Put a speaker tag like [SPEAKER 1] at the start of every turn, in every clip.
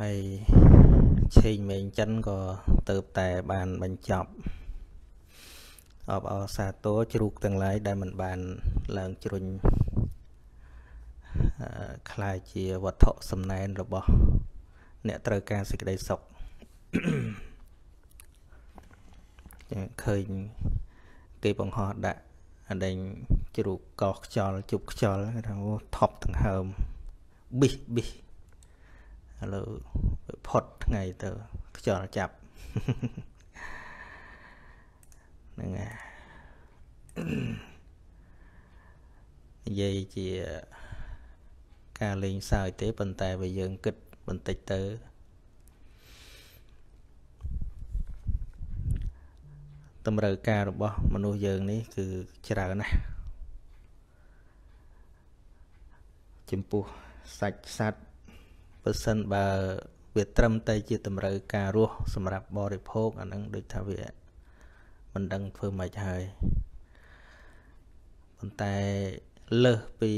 [SPEAKER 1] ហើយឆេងមេងចិនក៏ទៅតែបានបញ្ចប់អបអរសាទរជ្រូកទាំងឡាយដែលមិនបានឡើងជ្រុញคล้ายជាវត្ថុសំណែនរបស់ អ្នកត្រូវការសេចក្តីសុខឃើញគេបង្ហោះដាក់អដែងជ្រូកកោខ្យល់ជប់ខ្យល់ថាថប់ដង្ហើមប៊ីសប៊ីស ឥឡូវផុតថ្ងៃទៅខ្យល់ចាប់ហ្នឹងហើយនិយាយជាការលេងសើចទេប៉ុន្តែបើយើងគិតបន្តិចទៅតម្រូវការរបស់មនុស្សយើងនេះគឺច្រើនណាស់ចំពោះសាច់សត្វ បើសិនបើវាត្រឹមតែជាតម្រូវការរស់សម្រាប់បរិភោគអានឹងដូចថាវាមិនដឹងធ្វើម៉េចហើយប៉ុន្តែលើសពី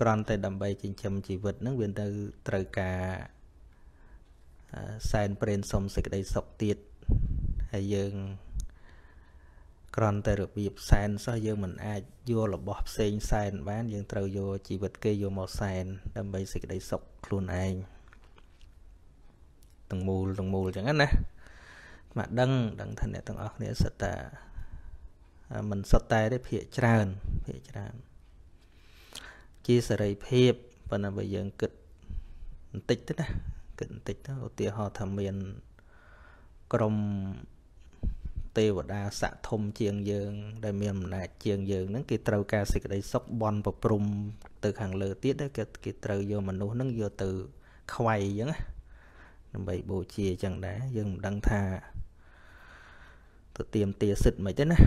[SPEAKER 1] ក្រន់តែដើម្បីចិញ្ចឹមជីវិតហ្នឹងវាទៅត្រូវការសែនព្រេនសុំសេចក្តីសុខទៀតហើយយើងក្រន់តែរបៀបសែនសោះយើងមិនអាចយករបស់ផ្សេងសែនបានយើងត្រូវយកជីវិតគេយកមកសែនដើម្បីសេចក្តីសុខ ខ្លួនឯងទាំងមូលទាំងមូលអញ្ចឹងណាមកដឹងដឹងថាអ្នកទាំងអស់គ្នាសិតតាមិនសុទ្ធតែទេភាកច្រើនភាកច្រើន ជាសេរីភាពប៉ុន្តែបើយើងគិតបន្តិចទៅណាគិតបន្តិចទៅឧទាហរណ៍ថាមានក្រុម ទេវតាស័កធំជាងយើង ដែលមានអំណាចជាងយើងហ្នឹងគេត្រូវការសេចក្តីសុខបន់ប្រព្រំទៅខាងលើទៀតគេគេត្រូវយកមនុស្សហ្នឹងយកទៅខ្វៃអញ្ចឹងណាដើម្បីបូជាអញ្ចឹងដែរយើងមិនដឹងថាទៅទៀមទាសិទ្ធមិនទេណា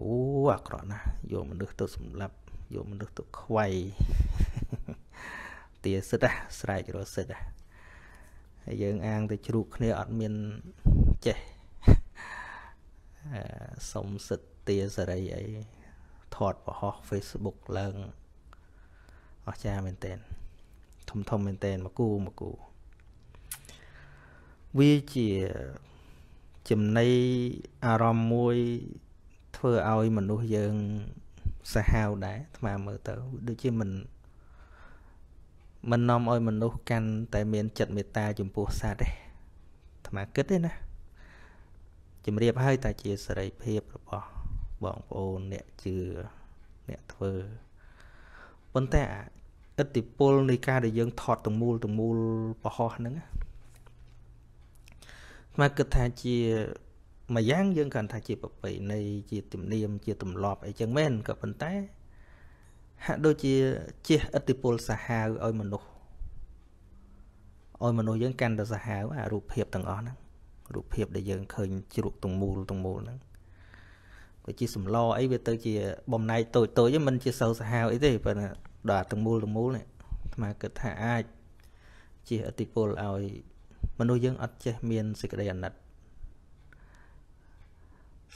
[SPEAKER 1] អូអាក្រក់ណាស់យកមនុស្សទៅសម្លាប់យកមនុស្សទៅខ្វៃទាសិទ្ធស្រែករសិទ្ធហើយយើងអាងទៅជ្រូកគ្នាអត់មានចេះ សុំសិទ្ធទាសេរីអីថតបង្ហោះ Facebook ឡើងអស្ចារ្យមែនតើធំធំមែនតើមកគូមកគូវាជាចំណៃអារម្មណ៍មួយធ្វើឲ្យមនុស្សយើងសាហាវដែរអាត្មាមើលទៅដូចជាមិនមិននាំឲ្យមនុស្សកាន់តែមានចិត្តមេត្តាចំពោះសត្វទេអាត្មាគិតទេណា ជំរាបឲ្យតែជាសេរីភាពរបស់បងប្អូនអ្នកជឿអ្នកធ្វើប៉ុន្តែឥទ្ធិពលនៃការដែលយើងថតទមូលទមូលបរោះហ្នឹងមកគិតថាជាមួយយ៉ាងយើងកាន់ថាជាប្រពៃណីជាទំនៀមជាទម្លាប់អីចឹងមែនក៏ប៉ុន្តែហាក់ដូចជាជះឥទ្ធិពលសាហាវឲ្យមនុស្សឲ្យមនុស្សយើងកាន់តែសាហាវអារូបភាពទាំងអស់ហ្នឹង រូបភាពដែលយើងឃើញជ្រុកទងមូលទងមូលហ្នឹងក៏ជាសម្លអីវាទៅជាបំណែកតូចតូចមិនជាសូវសាហាវអីទេប៉ុន្តែដល់ទងមូលទងមូលនេះអាត្មាគិតថាអាចជាអតិពលឲ្យមនុស្សយើងអត់ចេះមានសេចក្តីអាណិត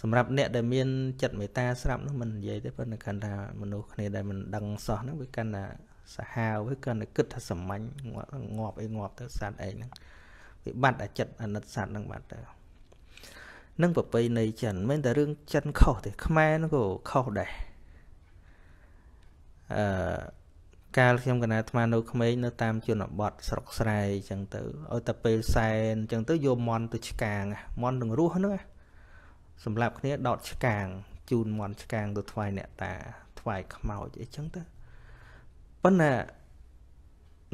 [SPEAKER 1] សម្រាប់អ្នកដែលមានចិត្តមេត្តាស្រាប់នោះមិននិយាយទេប៉ុន្តែកាន់ថាមនុស្សគ្នាដែលមិនដឹងសោះហ្នឹងវាកាន់ថាសាហាវវាកាន់តែគិតថាសាមញ្ញងាប់អីងាប់ទៅសត្វឯងហ្នឹង វាបាត់អាចិត្តអាណិតសត្វហ្នឹងបាត់ទៅនឹងប្រពៃណីចិនមិនតែរឿងចិនខុសទេខ្មែរហ្នឹងក៏ខុសដែរអឺកាលខ្ញុំកណាអាត្មានៅក្មេងនៅតាមជនបទស្រុកស្រែអញ្ចឹងទៅឲ្យតែពេលសែនអញ្ចឹងទៅយកមន់ទៅឆ្កាងមន់នឹងរស់ហ្នឹងសម្រាប់គ្នាដោតឆ្កាងជូនមន់ឆ្កាងទៅថ្វាយអ្នកតាថ្វាយខ្មោចអីចឹងទៅប៉ុន្តែ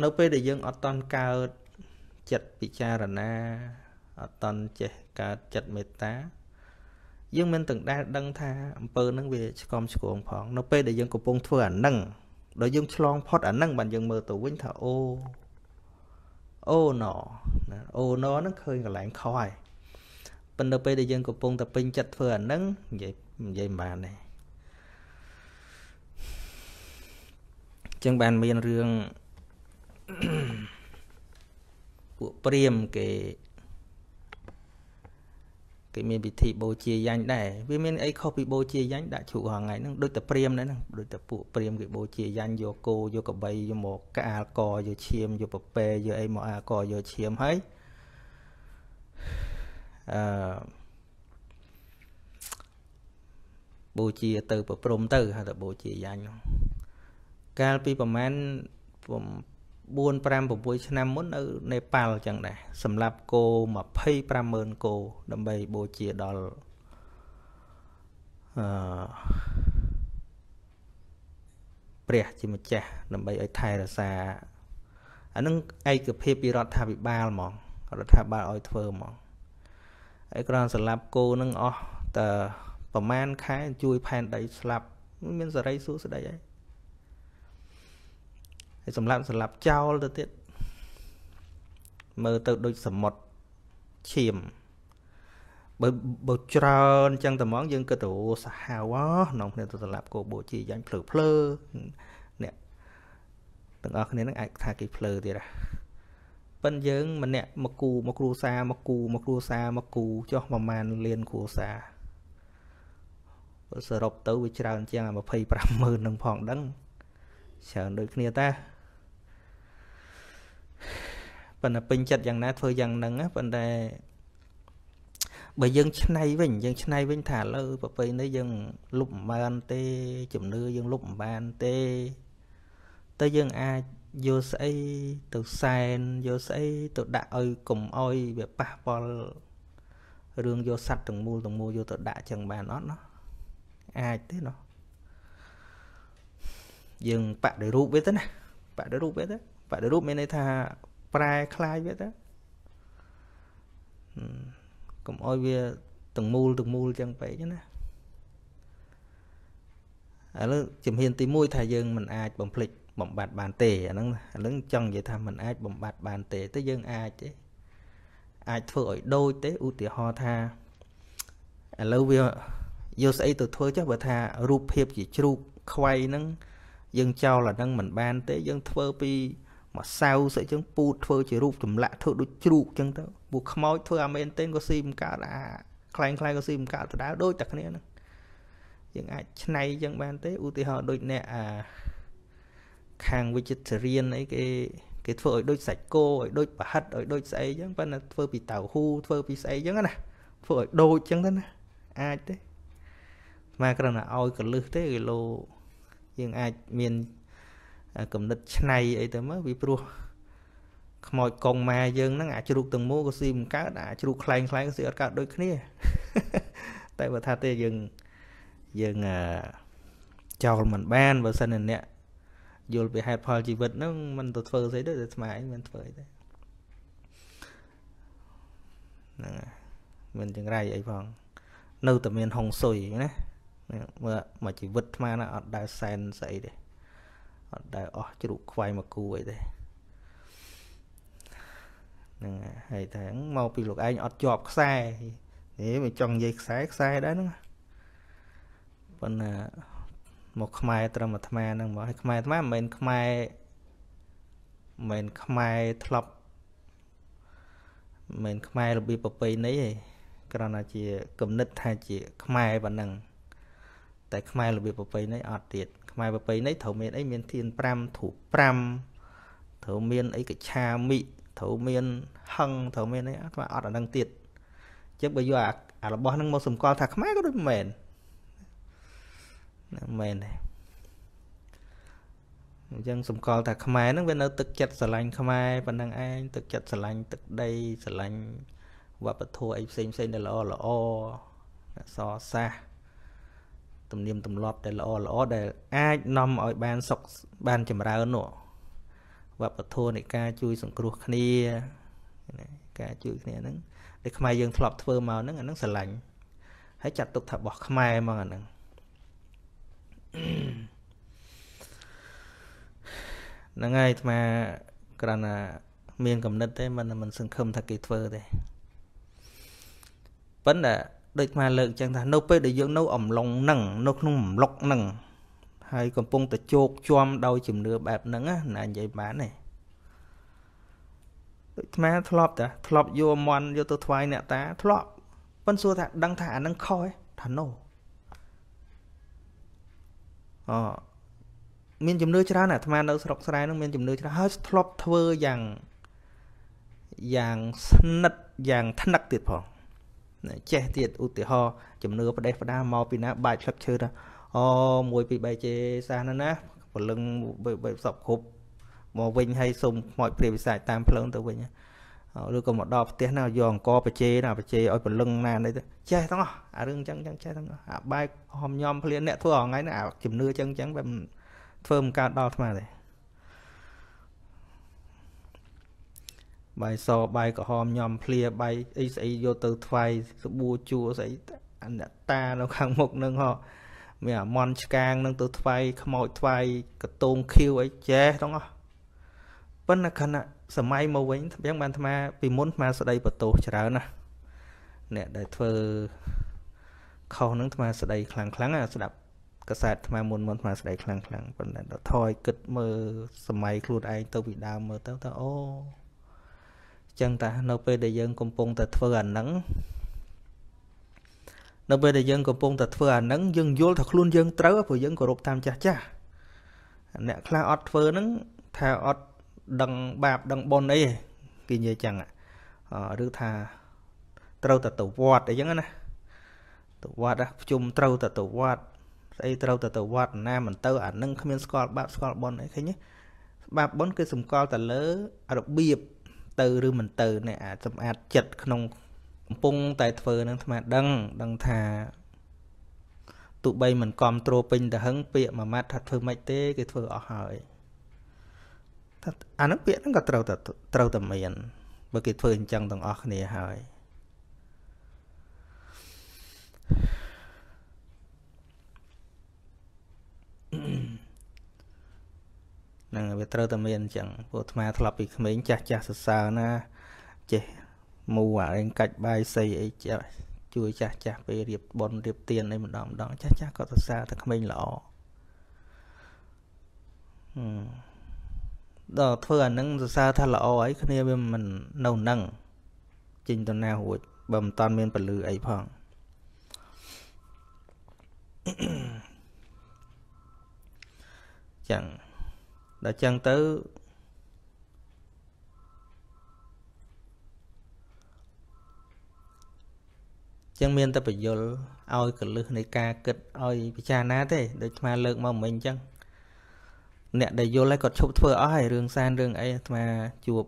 [SPEAKER 1] នៅពេលដែលយើងអត់តន់កើត ចិត្តពិចារណាអត់តន់ចេះកើតចិត្តមេត្តា យើងមិនទាំងដែលដឹងថាអំពើហ្នឹងវាឆ្កំឆ្គងផង នៅពេលដែលយើងកំពុងធ្វើអាហ្នឹងដល់យើងឆ្លងផុតអាហ្នឹងបានយើងមើលទៅវិញថាអូអូណណាអូណហ្នឹងឃើញកន្លែងខុសហើយប៉ុន្តែពេលដែលយើងកំពុងតែពេញចិត្តធ្វើអាហ្នឹងនិយាយនិយាយមិនបានទេចឹងបានមានរឿង ពួកព្រាមគេគេមានពិធីបូជាយ៉ាញ់ដែរវាមានអីខុសពីបូជាយ៉ាញ់ដាក់ជ្រូកហងៃហ្នឹងដូចតែព្រាមដែរហ្នឹងដូចតែពួកព្រាមគេបូជាយ៉ាញ់យកគោយកកបីយកមកក្អាលកយកឈាមយកប្រពែយកអីមកអាកយកឈាមហើយអឺបូជាទៅប្រព្រំទៅហៅថាបូជាយ៉ាញ់ហ្នឹងកាលពីប្រហែល 4 5 6ឆ្នាំមុននៅនេប៉ាល់ចឹងដែរសម្រាប់គោ250,000គោដើម្បីបូជាដល់អឺព្រះជាម្ចាស់ដើម្បីឲ្យថែរក្សាអានឹងឯកភាពពីរដ្ឋាភិបាលហ្មងរដ្ឋាភិបាលឲ្យធ្វើហ្មងហើយគ្រាន់សម្រាប់គោនឹងអស់តែប្រមាណខែជួយផែនដីស្លាប់មានសេរីសួស្តីហើយ ហើយសម្លាប់សម្លាប់ចោលទៅទៀតមើលទៅដូចសមុទ្រឈាមបើបើច្រើនចឹងតែហ្មងយើងគិតទៅសាហាវក្នុងគ្នាទៅសម្លាប់គោបូជាយ៉ាងភ្លើភ្លើអ្នកទាំងអស់គ្នានឹងអាចថាគេភ្លើទៀតហ่ะប៉ិនយើងម្នាក់មកគូមកគ្រូសាមកគូមកគ្រូសាមកគូចុះប្រហែលលានគ្រូសាបើសរុបទៅវាច្រើនជាង250,000នឹងផងដឹងច្រើនដូចគ្នាតា ប៉ុន្តែពេញចិត្តយ៉ាងណាធ្វើយ៉ាងហ្នឹងប៉ុន្តែបើយើងឆ្នៃវិញយើងឆ្នៃវិញថាឥឡូវប្រពៃនេះយើងលុបមិនបានទេ ជំនឿយើងលុបមិនបានទេតែយើងអាចយកស្អីទៅសែនយកស្អីទៅដាក់ឲ្យកុំឲ្យវាប៉ះពាល់រឿងយកសัตว์ទាំងមូលទាំងមូលយកទៅដាក់ចឹងបានអត់ណាអាចទេណោះយើងបដិរូបវាទៅណាបដិរូបវាទៅ បដិរូបមានន័យថាប្រែคล้ายវាទៅកុំអោយវាទាំងមូលទាំងមូលចឹងពេកណាឥឡូវជំហានទី1ថាយើងមិនអាចបំភ្លេចបំបត្តិបានទេអាហ្នឹងឥឡូវចង់និយាយថាមិនអាចបំបត្តិបានទេតែយើងអាចទេអាចធ្វើឲ្យដូចទេឧទាហរណ៍ថាឥឡូវវាយកស្អីទៅធ្វើចុះបើថារូបភាពជាជ្រូកខ្វៃហ្នឹងយើងចោលអាហ្នឹងមិនបានទេយើងធ្វើពី មកសៅស្អីចឹងពូតធ្វើជារូបចម្លាក់ធ្វើដូចជ្រូកចឹងទៅពួកខ្មោចធ្វើអាមែនទេក៏ស៊ីមិនកើតអាខ្លែងខ្លែងក៏ស៊ីមិនកើតដដែលដូចតែគ្នាហ្នឹងយើងអាចឆ្នៃចឹងបានទេឧទាហរណ៍ដូចអ្នកអាខាង vegetarian អីគេគេធ្វើឲ្យដូចសាច់គោឲ្យដូចប្រហិតឲ្យដូចស្អីចឹងប៉ុន្តែធ្វើពីតៅហ៊ូធ្វើពីស្អីចឹងណាធ្វើឲ្យដូចចឹងទៅណាអាចទេស្មើគ្រាន់តែឲ្យកលឹះទេគីឡូយើងអាចមាន កំណត់ឆ្នៃអីទៅមើលពីព្រោះខ្មោចកងម៉ែយើងហ្នឹងអាជ្រូកទាំងមូលក៏ស៊ីមិនកើតអាជ្រូកខ្លែងខ្លែងក៏ស៊ីអត់កើតដូចគ្នា តែបើថាទេយើងយើងចោលមិនបានបើសិនជាអ្នកយល់ពីហេតុផលជីវិតហ្នឹងមិនទៅធ្វើស្អីទេតែស្មាអីមិនធ្វើអីទេហ្នឹងមិនចង្រៃអីផង នៅតែមានហុងស៊ុយណាមើលមកជីវិតអាណាអត់ដែលសែនស្អីទេអ ត់ដែលអស់ជ្រូកខ្វាយមកគូអីទេហ្នឹងហើយតែមកពីលោកឯងអត់ជាប់ខ្សែនេះមិនចង់និយាយខ្សែខ្សែដែរហ្នឹងប៉ុន្តែមកខ្មែរត្រឹមអាត្មាហ្នឹងមកហើយខ្មែរអាត្មាមិនមែនខ្មែរមិនមែនខ្មែរធ្លាប់មិនមែនខ្មែររបៀបប្រពៃណីទេគ្រាន់តែជាគំនិតថាជាខ្មែរប៉ុណ្ណឹងតែខ្មែររបៀបប្រពៃណីអត់ទៀត ខ្មែរប្រពៃណីត្រូវមានអីមានធាន5ធូប5ត្រូវមានអីកឆាមិត្រូវមានហឹងត្រូវមានអីអត់អត់អានឹងទៀតអញ្ចឹងបើយកអារបស់ហ្នឹងមកសម្គាល់ថាខ្មែរក៏ដូចមិនមែនមែនទេអញ្ចឹងសម្គាល់ថាខ្មែរហ្នឹងវានៅទឹកចិត្តស្រឡាញ់ខ្មែរប៉ុណ្ណឹងឯងទឹកចិត្តស្រឡាញ់ទឹកដីស្រឡាញ់វប្បធម៌អីផ្សេងផ្សេងដែលល្អល្អសរសាស ទំនៀមទម្លាប់ដែលល្អល្អដែលអាចនាំឲ្យបានសុខបានចម្រើននោះវប្បធម៌នៃការជួយសង្គ្រោះគ្នាការជួយគ្នាហ្នឹងដែលខ្មែរយើងធ្លាប់ធ្វើមកហ្នឹងអាហ្នឹងស្រឡាញ់ហើយចាត់ទុកថារបស់ខ្មែរមកអាហ្នឹងហ្នឹងហើយអាត្មាគ្រាន់តែមានកំណត់ទេមិនមិនសង្ឃឹមថាគេធ្វើទេប៉ុន្តែ ដូចមកលើកចឹងថានៅពេលដែលយើងនៅអំឡុងហ្នឹងនៅក្នុងអំឡុកហ្នឹងហើយកំពុងតែជោគជាំដោយជំនឿបែបហ្នឹងណានិយាយបានទេដូចអាធ្លាប់តាធ្លាប់យកមន់យកទៅថ្វាយអ្នកតាធ្លាប់ប៉ុន្តែសួរថាដឹងថាអានឹងខុសទេថា no អូមានជំនឿច្រើនអាត្មានៅស្រុកស្រែនឹងមានជំនឿច្រើនហើយធ្លាប់ធ្វើយ៉ាងយ៉ាងស្និទ្ធយ៉ាងថ្នឹកទៀតផង ចេះទៀតឧទាហរណ៍ជំនឿប្រទេសផ្ដាមកពីណាបាច់ផ្លឹកឈើថាអូ1 2 3ជេសាសណាណាពលឹងបីសពគ្រប់មកវិញហើយសុំខ្មោចព្រាយវិសាចតាមផ្លូវទៅវិញឬក៏មកដល់ផ្ទះណាយកអង្គបច្ចេណាបច្ចេឲ្យពលឹងណានេះទៅចេះទាំងអស់អារឿងអញ្ចឹងអញ្ចឹងចេះទាំងអស់អាបែកហមញោមភ្លានអ្នកធ្វើអងៃណាអាជំនឿអញ្ចឹងអញ្ចឹងបែបធ្វើមិនកើតដល់អាត្មាទេ បាយសបាយក្រហមញោមភ្លាបាយអីស្អីយកទៅថ្វាយសបួជួស្អីអនតានៅខាងមុខនឹងហ៎មានអាមន់ឆ្កាងនឹងទៅថ្វាយខ្មោចថ្វាយកតងខៀវអីចេះទាំងអស់ប៉ុន្តែខណៈសម័យមកវិញអញ្ចឹងបានអាត្មាពីមុនអាត្មាស្ដីបន្ទោសច្រើនណាអ្នកដែលធ្វើខុសនឹងអាត្មាស្ដីខ្លាំងខ្លាំងស្ដាប់កសែតអាត្មាមុនមុនអាត្មាស្ដីខ្លាំងខ្លាំងប៉ុន្តែដល់ថយគិតមើលសម័យខ្លួនឯងទៅពីដើមមើលទៅថាអូ ចឹងតានៅពេលដែលយើងកំពុងតែធ្វើអាហ្នឹងនៅពេលដែលយើងកំពុងតែធ្វើអាហ្នឹងយើងយល់ថាខ្លួនយើងត្រូវព្រោះយើងគោរពតាមចាស់ចាស់អ្នកខ្លះអត់ធ្វើហ្នឹងថាអត់ដឹងបាបដឹងបុណ្យអីគេនិយាយចឹងឬថាត្រូវតែទៅវត្តអីចឹងណាទៅវត្តប្រជុំត្រូវតែទៅវត្តស្អីត្រូវតែទៅវត្តណាមិនទៅអានឹងគ្មានស្គាល់បាបស្គាល់បុណ្យអីឃើញទេបាបបុណ្យគឺសម្គាល់តែលើរបៀប ទៅឬមិនទៅនេះអាចសម្អាតចិត្តក្នុងកំពុងតែធ្វើនឹងអាត្មាដឹងដឹងថាទោះបីមិនគ្រប់គ្រងពេញទៅហឹងពាក្យមួយម៉ាត់ថាធ្វើម៉េចទេគេធ្វើអស់ហើយអានឹងពាក្យហ្នឹងក៏ត្រូវតែត្រូវតែមានបើគេធ្វើអញ្ចឹងទាំងអស់គ្នាហើយ ហ្នឹងវាត្រូវតែមានអញ្ចឹងពួកអាត្មាធ្លាប់ពីក្មេងចាស់ចាស់សរសើរណាចេះមូអាអេងកាច់បាយសីអីចាស់ជួយចាស់ចាស់ពេលរៀបបន់រៀបទៀនអីម្ដងម្ដងចាស់ចាស់ក៏សរសើរតែក្មេងល្អហឹមដល់ធ្វើអានឹងសរសើរថាល្អអីគ្នាវាមិននៅនឹងចេញទៅណារួចបើមិនតាន់មានពលឺអីផងចឹង ដល់ចឹងទៅចឹងមានតែបញ្យលឲ្យកលឹះនៃការគិតឲ្យពិចារណាទេដូចអាលើកមកមិញអញ្ចឹងអ្នកដែលយល់ហើយគាត់ឈប់ធ្វើអស់ហើយរឿងសានរឿងអីអាត្មាជួប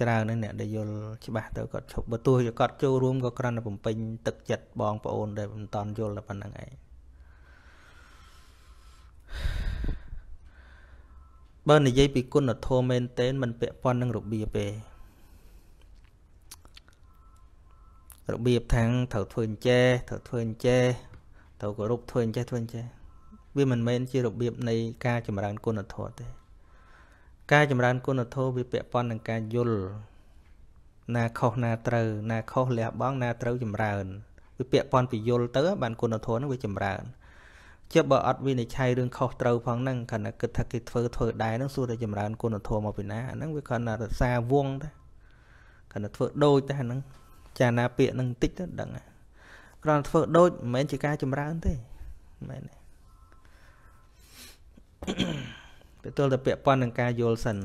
[SPEAKER 1] ច្រើនណាស់អ្នកដែលយល់ច្បាស់ទៅគាត់ឈប់បើទោះជាគាត់ចូលរួមក៏គ្រាន់តែបំពេញទឹកចិត្តបងប្អូនដែលមិនតន់យល់តែប៉ុណ្្នឹងឯង បើនិយាយពីគុណធម៌មែនទែនมันពាក់ព័ន្ធនឹងរបៀបទេរបៀបថាងត្រូវធ្វើអញ្ចេះត្រូវធ្វើអញ្ចេះត្រូវគោរពធ្វើអញ្ចេះធ្វើអញ្ចេះវាមិនមែនជារបៀបនៃការចម្រើនគុណធម៌ទេ ការចម្រើនគុណធម៌វាពាក់ព័ន្ធនឹងការយល់ណាខុសណាត្រូវណាខុសលះបង់ណាត្រូវចម្រើនវាពាក់ព័ន្ធពីយល់ទៅបានគុណធម៌នឹងវាចម្រើន ជិបបើអត់វិនិច្ឆ័យរឿងខុសត្រូវផងហ្នឹងគ្រាន់តែគិតថាគេធ្វើធ្វើដែរហ្នឹងសួរតែចម្រើនគុណធម៌មកពីណាអាហ្នឹងវាគ្រាន់តែរសាវងតែគ្រាន់តែធ្វើដូចតែហ្នឹងចាណាពាក្យហ្នឹងតិចទៅដឹងគ្រាន់តែធ្វើដូចមិនមែនជាការចម្រើនទេមិនមែនទេទទួលតែពាក់ព័ន្ធនឹងការយល់សិន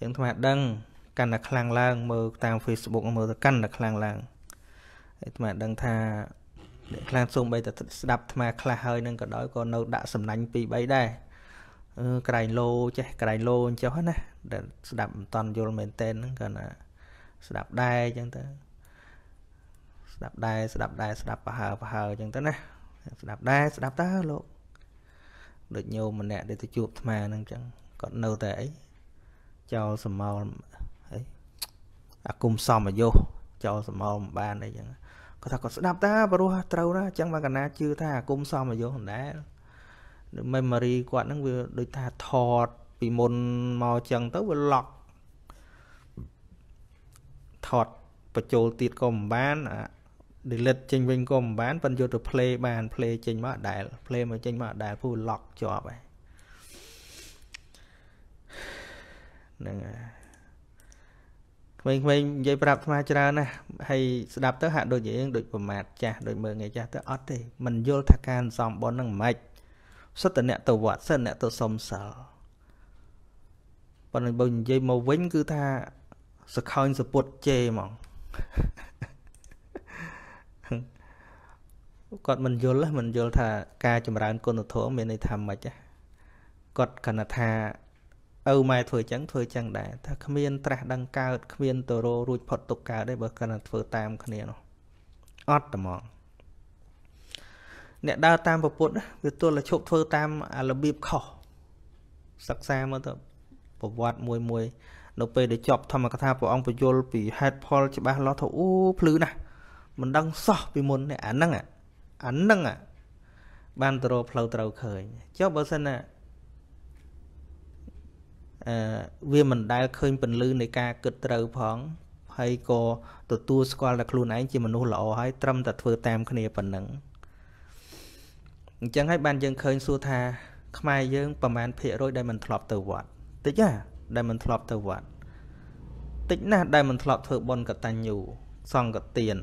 [SPEAKER 1] ចឹងថ្មដឹងកាន់តែខ្លាំងឡើងមើលតាម Facebook មើលទៅកាន់តែខ្លាំងឡើង ហើយថ្មដឹងថាអ្នកខ្លាំងសូម្បីតែស្ដាប់ថ្មខ្លះហើយនឹងក៏ដោយក៏នៅដាក់សំណាញ់ពី3ដែរអឺក្រែងលោចេះក្រែងលោអញ្ចឹងណាដែលស្ដាប់មិនតន់យល់មែនតែនហ្នឹងក៏ណាស្ដាប់ដែរអញ្ចឹងទៅស្ដាប់ដែរស្ដាប់ដែរស្ដាប់ប្រហើប្រហើអញ្ចឹងទៅណាស្ដាប់ដែរស្ដាប់តើលោកដូចញោមម្នាក់ដែលទៅជួបអាត្មាហ្នឹងចឹងគាត់នៅតែអីចោលសមោលអីអាគុំសំអាយុចោលសមោលមិនបានអីចឹង គាត់ថាគាត់ស្ដាប់តាព្រោះត្រូវណាអញ្ចឹងមកកណាជឿថាអាគុំសំអាយុមិនដែរ memory គាត់ហ្នឹងវាដូចថាថតពីមុនមកអញ្ចឹងទៅវាឡុកថតបញ្ចូលទៀតក៏មិនបានអា delete ចេញវិញក៏មិនបានប៉ុន្តែយកទៅ play បាន play ចេញមកដែល play មកចេញមកដែលពូ lock ជាប់ហើយហ្នឹងហើ ក្មេងៗនិយាយប្រាប់អាត្មាច្រើនណាស់ហើយស្ដាប់ទៅហាក់ដូចយើងដូចប្រមាថចាស់ដូចមើលងាយចាស់ទៅអត់ទេមិនយល់ថាការសំបននឹងមិនសុទ្ធតែអ្នកទៅវត្តសិនអ្នកទៅសុំសិលប៉ុន្តែបើនិយាយមកវិញគឺថាសខោញសពុតជេហ្មងគាត់មិនយល់មិនយល់ថាការចម្រើនគុណធម៌មានន័យថាម៉េចគាត់គណថា ឪម៉ែធ្វើអញ្ចឹងធ្វើអញ្ចឹងដែរថាគ្មានត្រាស់ដឹងកើតគ្មានទៅររួចផុតទុកកើតទេបើគាត់ធ្វើតាមគ្នានោះអត់ត្មងអ្នកដើរតាមពុទ្ធវាទល់តែឈប់ធ្វើតាមអារបៀបខុសសិក្សាមកទៅប្រវត្តិមួយមួយនៅពេលដែលចប់ធម្មកថាព្រះអង្គបញ្យលពីហេតុផលច្បាស់លាស់ថាអូភ្លឺណាស់មិនដឹងសោះពីមុននេះអាហ្នឹងអាហ្នឹងបានទៅរកផ្លូវត្រូវឃើញចុះបើសិនណា អឺវាមិនដែលឃើញពន្លឺនៃការគិតត្រូវផងហើយក៏ទទួលស្គាល់តែខ្លួនឯងជាមនុស្សល្អហើយត្រឹមតែធ្វើតាមគ្នាប៉ុណ្ណឹងអញ្ចឹងហើយបានយើងឃើញសួរថា ខ្មែរយើងប្រហែលភាគរយដែលមិនធ្លាប់ទៅវត្តតិចណាដែលមិនធ្លាប់ទៅវត្តតិចណាស់ដែលមិនធ្លាប់ធ្វើបុណ្យកតញ្ញូសង្កទាន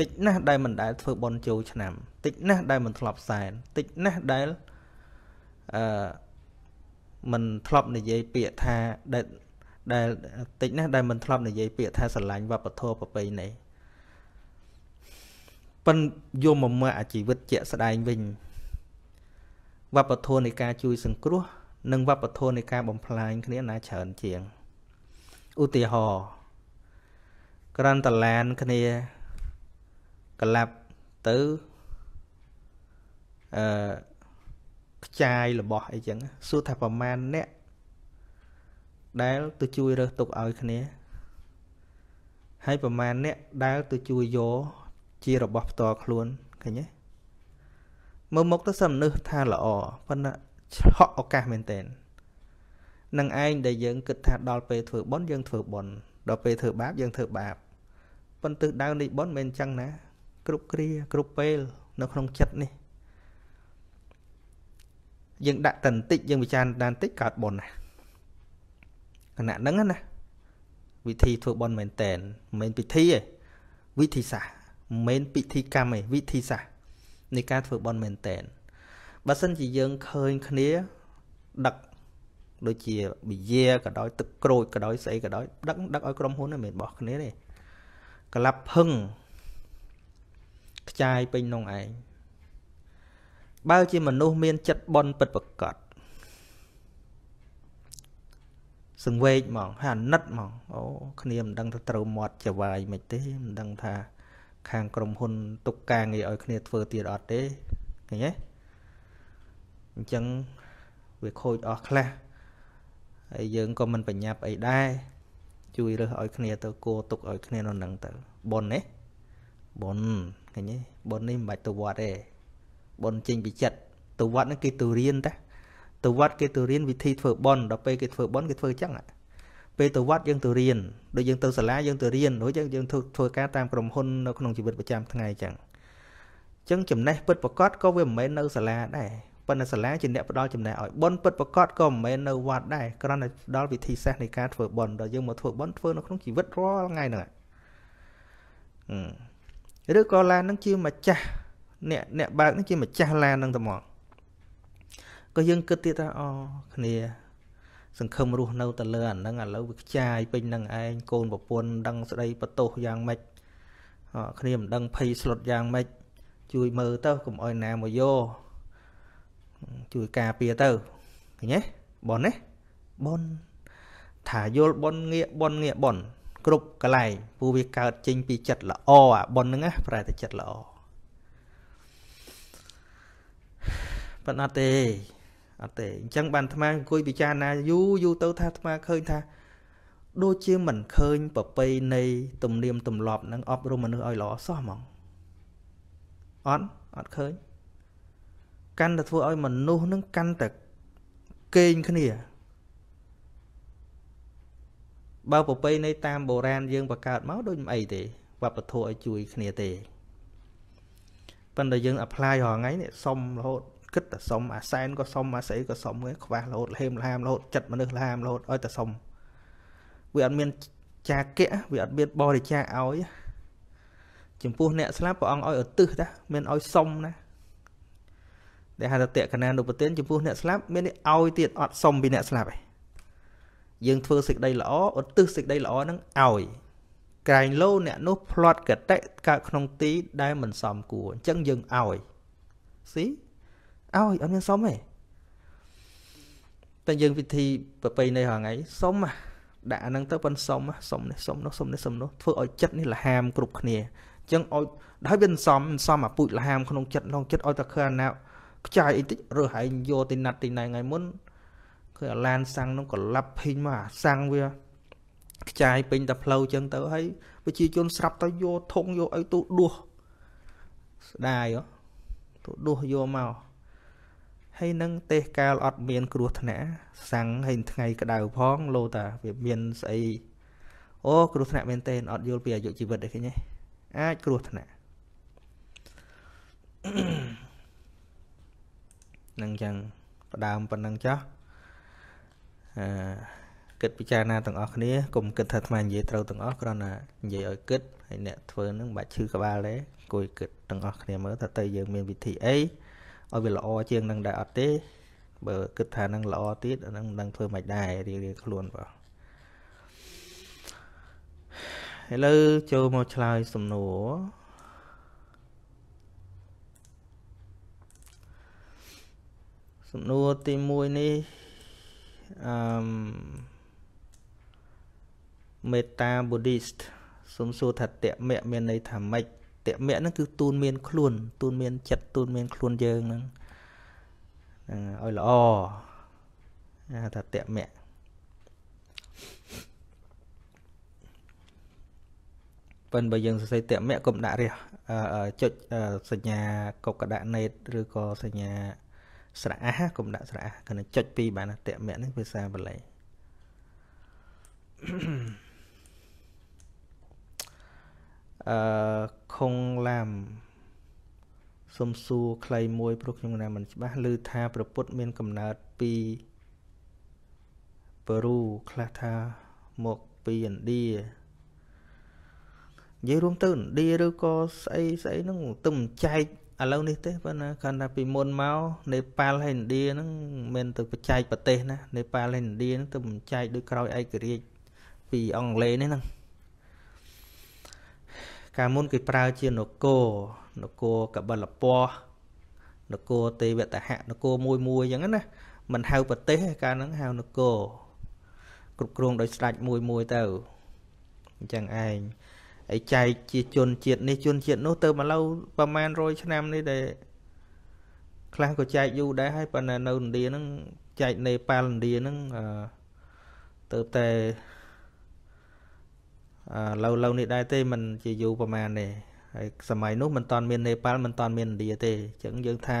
[SPEAKER 1] តិចណាស់ដែលមិនដែលធ្វើបុណ្យចូលឆ្នាំតិចណាស់ដែលមិនធ្លាប់សែនតិចណាស់ដែលអឺ មិនធ្លាប់និយាយពាក្យថាដែលដែលតិចណាស់ដែលមិនធ្លាប់និយាយពាក្យថាស្រឡាញ់វប្បធម៌ប្រពៃណីប៉ិនយកមកមើលអាជីវិតជាក់ស្ដែងវិញវប្បធម៌នៃការជួយសង្គ្រោះ និងវប្បធម៌នៃការបំផ្លាញគ្នាណាច្រើនជាងឧទាហរណ៍ក្រាន់តឡានគ្នាក្លាប់ទៅអឺ ខ្ចាយរបស់អីចឹងសួរថាប្រមាណអ្នកដែលទៅជួយរើសទុកឲ្យគ្នាហើយប្រមាណអ្នកដែលទៅជួយយកជារបស់ផ្ទាល់ខ្លួនឃើញទេមើលមុខទៅសំនឹះថាល្អប៉ុន្តែឆក់ឱកាសមែនតើនឹងឯងដែលយើងគិតថាដល់ពេលធ្វើបុណ្យយើងធ្វើបុណ្យដល់ពេលធ្វើបាបយើងធ្វើបាបប៉ុន្តែដៅនៃបុណ្យមិនអញ្ចឹងណា គ្រប់គ្រាគ្រប់ពេល នៅក្នុងចិត្តនេះ យើងដាក់តន្តិចយើងវិចារណ៍តន្តិចកើតបុណ្យណាគណៈហ្នឹងណាវិធីធ្វើបុណ្យមែនតែនមិនមែនពិធីទេវិធីសាស្ត្រមិនមែនពិធីកម្មទេវិធីសាស្ត្រនៃការធ្វើបុណ្យមែនតែនបើសិនជាយើងឃើញគ្នាដឹកដូចជាបិយាក៏ដោយទឹកក្រូចក៏ដោយស្អីក៏ដោយដឹកដឹកឲ្យក្រុមហ៊ុនហ្នឹងមិនមែនរបស់គ្នាទេកលាប់ភឹងខ្ចាយពេញក្នុងឯង បើជាមនុស្សមានចិត្តបន់ពិតប្រកបសង្វេកហ្មងហើយអាណិតហ្មងអូគ្នាមិនដឹងថាត្រូវមាត់ចវាយមិនទេមិនដឹងថា ខាងក្រុមហ៊ុនទុកការងារឲ្យគ្នាធ្វើទៀតអត់ទេឃើញទេអញ្ចឹងវាខូចអស់ខ្លះហើយយើងក៏មិនបញ្ញាប់អីដែរជួយរើសឲ្យគ្នាទៅគោទុកឲ្យគ្នានៅនឹងទៅប៉ុនទេប៉ុនឃើញទេប៉ុននេះមិនបាច់ទៅវត្តទេ ប៉ុនចេញពីចិត្តទៅវត្តហ្នឹងគេទៅរៀនតាទៅវត្តគេទៅរៀនវិធីធ្វើប៉ុនដល់ពេលគេធ្វើប៉ុនគេធ្វើអញ្ចឹងពេលទៅវត្តយើងទៅរៀនដូចយើងទៅសាលាយើងទៅរៀនរួចយើងធ្វើធ្វើការតាមក្រុមហ៊ុននៅក្នុងជីវិតប្រចាំថ្ងៃអញ្ចឹងអញ្ចឹងចំណេះពិតប្រកបក៏វាមិនមែននៅសាលាដែរប៉ុន្តែសាលាជាអ្នកផ្ដល់ចំណេះឲ្យប៉ុនពិតប្រកបក៏មិនមែននៅវត្តដែរគ្រាន់តែផ្ដល់វិធីសាស្ត្រនៃការធ្វើប៉ុនដល់យើងមកធ្វើប៉ុនធ្វើនៅក្នុងជីវិតរាល់ថ្ងៃហ្នឹងឬក៏ឡាននឹងជាម្ចាស់ អ្នកអ្នកបើកនឹងជាម្ចាស់ឡាននឹងតែមកក៏យើងគិតទៀតថាអូគ្នា សង្ឃឹមរស់នៅតែលើអាហ្នឹងឥឡូវវាខ្ចាយពេញនឹងឯងកូនប្រពន្ធដឹងស្ដីបន្ទោសយ៉ាងម៉េចគ្នាមិនដឹងភ័យស្លុតយ៉ាងម៉េចជួយមើលទៅកុំអោយណាមកយកជួយការពារទៅឃើញទេបនទេបនថាយល់បនងាកបនងាកបនគ្រប់កន្លែងពូវាកើតចេញពីចិត្តល្អអាបនហ្នឹងណាប្រែតែចិត្តល្អ ប៉ុន្តែអត់ទេអត់ទេអញ្ចឹងបានអាត្មាអង្គុយពិចារណាយូរយូរទៅថាអាត្មាឃើញថា ដូចជាមិនឃើញប្រពៃនៃ ទំនៀមទម្លាប់នឹងអប់រំមនុស្សឲ្យល្អសោះហ្មងអត់អត់ឃើញកាន់តែធ្វើឲ្យមនុស្សនឹងកាន់តែកេងគ្នា បើប្រពៃណីតាមបុរាណយើងបង្កើតមកដូចមិនអីទេវប្បធម៌ឲ្យជួយគ្នាទេ ប៉ុន្តែយើង apply រាល់ថ្ងៃនេះសុំរហូតគិតតែសុំអាសែនក៏សុំអាស្អីក៏សុំខ្វះរហូតលហេមលហាមរហូតចិត្តមនុស្សលហាមរហូតឲ្យតែសុំវាអត់មានចាគៈវាអត់មានបរិច្ចាគឲ្យចំពោះអ្នកស្លាប់ព្រះអង្គឲ្យឧទ្ទិសតាមានឲ្យសុំណាដែលហៅថាតេកណានុបទានចំពោះអ្នកស្លាប់មានឲ្យទៀតអត់សុំពីអ្នកស្លាប់ឯងយើងធ្វើសេចក្តីល្អឧទ្ទិសសេចក្តីល្អហ្នឹងឲ្យ ក្រែងលោអ្នកនោះផ្្លាត់កតិកើតក្នុងទីដែលមិនសមគួរអញ្ចឹងយើងឲ្យស៊ីឲ្យអត់មានសុំទេតែយើងវិធីប្រពៃណីរាល់ថ្ងៃសុំដាក់អាហ្នឹងទៅប៉ុនសុំសុំនេះសុំនោះសុំនេះសុំនោះធ្វើឲ្យចិត្តនេះលហាមគ្រប់គ្នាអញ្ចឹងឲ្យដល់វាមិនសមមិនសមអាពូជលហាមក្នុងចិត្តក្នុងចិត្តឲ្យតែឃើញអាណាខ្ចាយអីតិចរើសឯងយកទីណាត់ទីណៃថ្ងៃមុនឃើញអាឡានសាំងនោះក៏ឡាប់ភីងមកអាសាំងវា ខ្ចាយពេញតែផ្លូវចឹងទៅហើយប្រជាជនស្រាប់ទៅយកធុងយកអីទូដួសស្ដាយទូដួសយកមកហើយនឹងទេសកាលអត់មានគ្រោះថ្នាក់សាំងហើយថ្ងៃក្តៅផងលោតាវាមានស្អីអូគ្រោះថ្នាក់មែនទេអត់យល់ពីអាយុជីវិតទេឃើញទេអាចគ្រោះថ្នាក់នឹងចឹងផ្ដើមប៉ុណ្ណឹងចុះអឺ គិតពិចារណាទាំងអស់គ្នាកុំគិតថាអាត្មានិយាយត្រូវទាំងអស់គ្រាន់តែនិយាយឲ្យគិតហើយអ្នកធ្វើនឹងមិនបាច់ឈឺក្បាលទេគួយគិតទាំងអស់គ្នាមើលថាតើយើងមានវិធីអីឲ្យវាល្អជាងនឹងដែរអត់ទេបើគិតថានឹងល្អទៀតអានឹងមិនដឹងធ្វើមិនដែររៀងរៀងខ្លួនបើឥឡូវចូលមកឆ្លើយសំណួរសំណួរទី1នេះអឺ មេតា Buddhist សុំសួរថាតមៈមានន័យថាម៉េចតមៈហ្នឹងគឺទូនមានខ្លួនទូនមានចិត្តទូនមានខ្លួនយើងហ្នឹងហ្នឹងឲ្យល្អហៅថាតមៈប៉ុន្តែបើយើងសរសេរតមៈកុំដាក់រះចុចសញ្ញាកុកកដាក់ណេតឬក៏សញ្ញាស្រៈអះកុំដាក់ស្រៈអះគណចុចពីរបានតមៈហ្នឹងភាសាបាលី អឺខុងឡាំសុំសួរខ្លីមួយព្រោះខ្ញុំណាមិនច្បាស់ឮថាប្រពុតមានកំណើតពីប៉េរូខ្លះថាមកពីឥណ្ឌានិយាយរួមទៅឥណ្ឌាឬក៏ស្អីស្អីហ្នឹងទៅមិនចែកឥឡូវនេះទេប៉ុន្តែគាត់ថាពីមុនមកនេប៉ាល់ហើយឥណ្ឌាហ្នឹងមិនទៅបច្ចេកប្រទេសណានេប៉ាល់ហើយឥណ្ឌាហ្នឹងទៅមិនចែកដោយក្រោយឯករាជ្យពីអង់គ្លេសនេះហ្នឹង កាលមុនគេប្រើជានគរនគរកបិលពណ៌នគរទេវតហៈនគរមួយមួយអញ្ចឹងណាមិនហៅប្រទេសកាលហ្នឹងហៅនគរគ្រប់គ្រងដោយស្ដេចមួយមួយទៅអញ្ចឹងឯងហើយចែកជាជនជាតិនេះជនជាតិនោះទៅមកឡូវប្រហែល100ឆ្នាំនេះដែលខ្លះក៏ចែកយូរដែរហើយប៉ុន្តែនៅឥណ្ឌាហ្នឹងចែកនេប៉ាល់ឥណ្ឌាហ្នឹងទៅតែ ឡូវឡូវនេះដែរទេมันជាយូរប្រហែលទេហើយសម័យនោះមិនតាន់មាននេប៉ាល់មិនតាន់មានឥណ្ឌាទេអញ្ចឹងយើងថា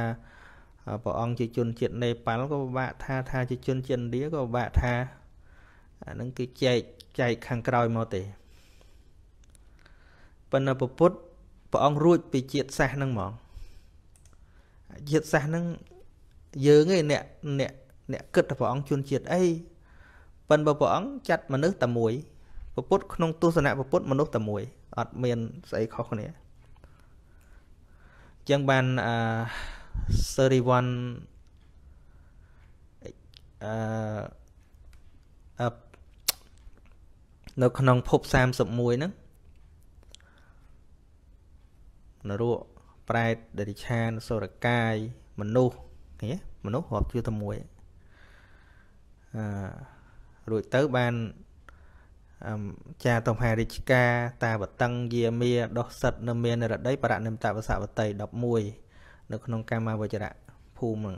[SPEAKER 1] ព្រះអង្គជាជនជាតិនេប៉ាល់ក៏ពិបាកថាថាជាជនជាតិឥណ្ឌាក៏ពិបាកថាអានឹងគឺចែកចែកខាងក្រោយមកទេប៉ុន្តែពុទ្ធព្រះអង្គរួចពីជាតិសាសហ្នឹងហ្មងជាតិសាសហ្នឹងយើងឯអ្នកអ្នកអ្នកគិតថាព្រះអង្គជនជាតិអីប៉ុន្តែព្រះអង្គចាត់មនុស្សតែមួយ ពុទ្ធក្នុងទស្សនៈពុទ្ធមនុស្សតែមួយអត់មានស្អីខុសគ្នាចឹងបានអឺ31អឺនៅក្នុងភព31ហ្នឹងនរកប្រែតដរិឆានសុរកាយមនុស្សឃើញមនុស្សរាប់ជាតែមួយអឺរួចទៅបាន ចាតមហារាជការតាវតឹងយាមាដោះសិតនៅមានរដីបរនិមតវសវតី11នៅក្នុងកម្មាវចរៈភូមិហ្នឹង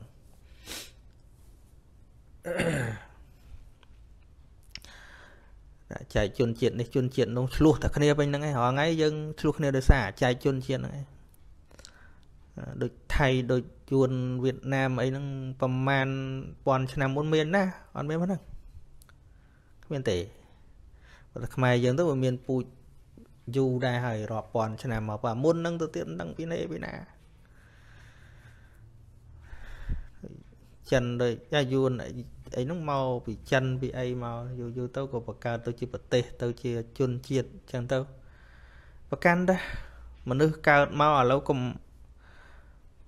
[SPEAKER 1] ចែកជនជាតិនេះជនជាតិនោះឆ្លោះតែគ្នាវិញហ្នឹងឯងរាល់ថ្ងៃយើងឆ្លោះគ្នាដោយសារចែកជនជាតិហ្នឹងឯងដូចថៃដូចយួនវៀតណាមអីហ្នឹងប្រមាណពាន់ឆ្នាំមុនមានណាអត់មានហ្នឹងគ្មានទេ តែខ្មែរយើងទៅវាមានពូជយូរដែរហើយរាប់ពាន់ឆ្នាំមកប៉ាមុននឹងទៅទៀតមិនដឹងពីណេពីណាចិនដូចយ៉ាយួនអីហ្នឹងមកពីចិនពីអីមកយូរយូរទៅក៏បង្កើតទៅជាប្រទេស ទៅជាជនជាតិអញ្ចឹងទៅប្រកាន់ដែរមនុស្សកើតមកឥឡូវកុំ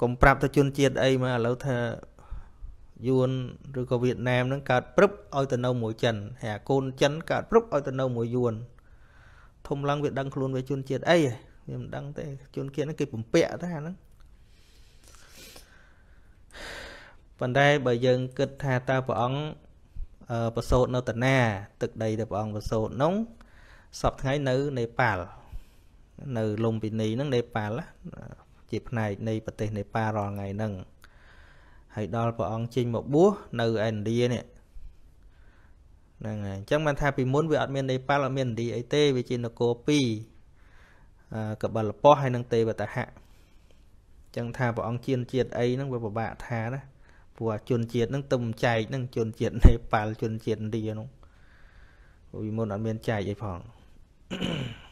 [SPEAKER 1] កុំប្រាប់ទៅជនជាតិអីមកឥឡូវថា យួនឬក៏វៀតណាមហ្នឹងកើតព្រឹបឲ្យទៅនៅមួយចិនហើយកូនចិនកើតព្រឹបឲ្យទៅនៅមួយយួនធំឡើងវាដឹងខ្លួនវាជនជាតិអីវាមិនដឹងទេជនជាតិហ្នឹងគេពំពាក់តែអាហ្នឹងប៉ុន្តែបើយើងគិតថាតើព្រះអង្គប្រសូតនៅតាណាទឹកដីដែលព្រះអង្គប្រសូតនោះសពថ្ងៃនៅនេប៉ាល់នៅលំពិនីហ្នឹងនេប៉ាល់ជាផ្នែកនៃប្រទេសនេប៉ាល់រាល់ថ្ងៃហ្នឹង ហើយដល់ព្រះអង្គចេញមកបួសនៅឥណ្ឌានេះហ្នឹងហើយអញ្ចឹងបានថាពីមុនវាអត់មាននេប៉ាល់អត់មានឥណ្ឌាអីទេវាជានគរពីរកបលប៉ុស្ហើយនិងទេវតាហៈអញ្ចឹងថាព្រះអង្គជៀនជាតិអីហ្នឹងវាពិបាកថាណាព្រោះជនជាតិហ្នឹងទំចែកហ្នឹងជនជាតិនេប៉ាល់ជនជាតិឥណ្ឌាហ្នឹងពីមុនអត់មានចែកអីផង Mm-hmm.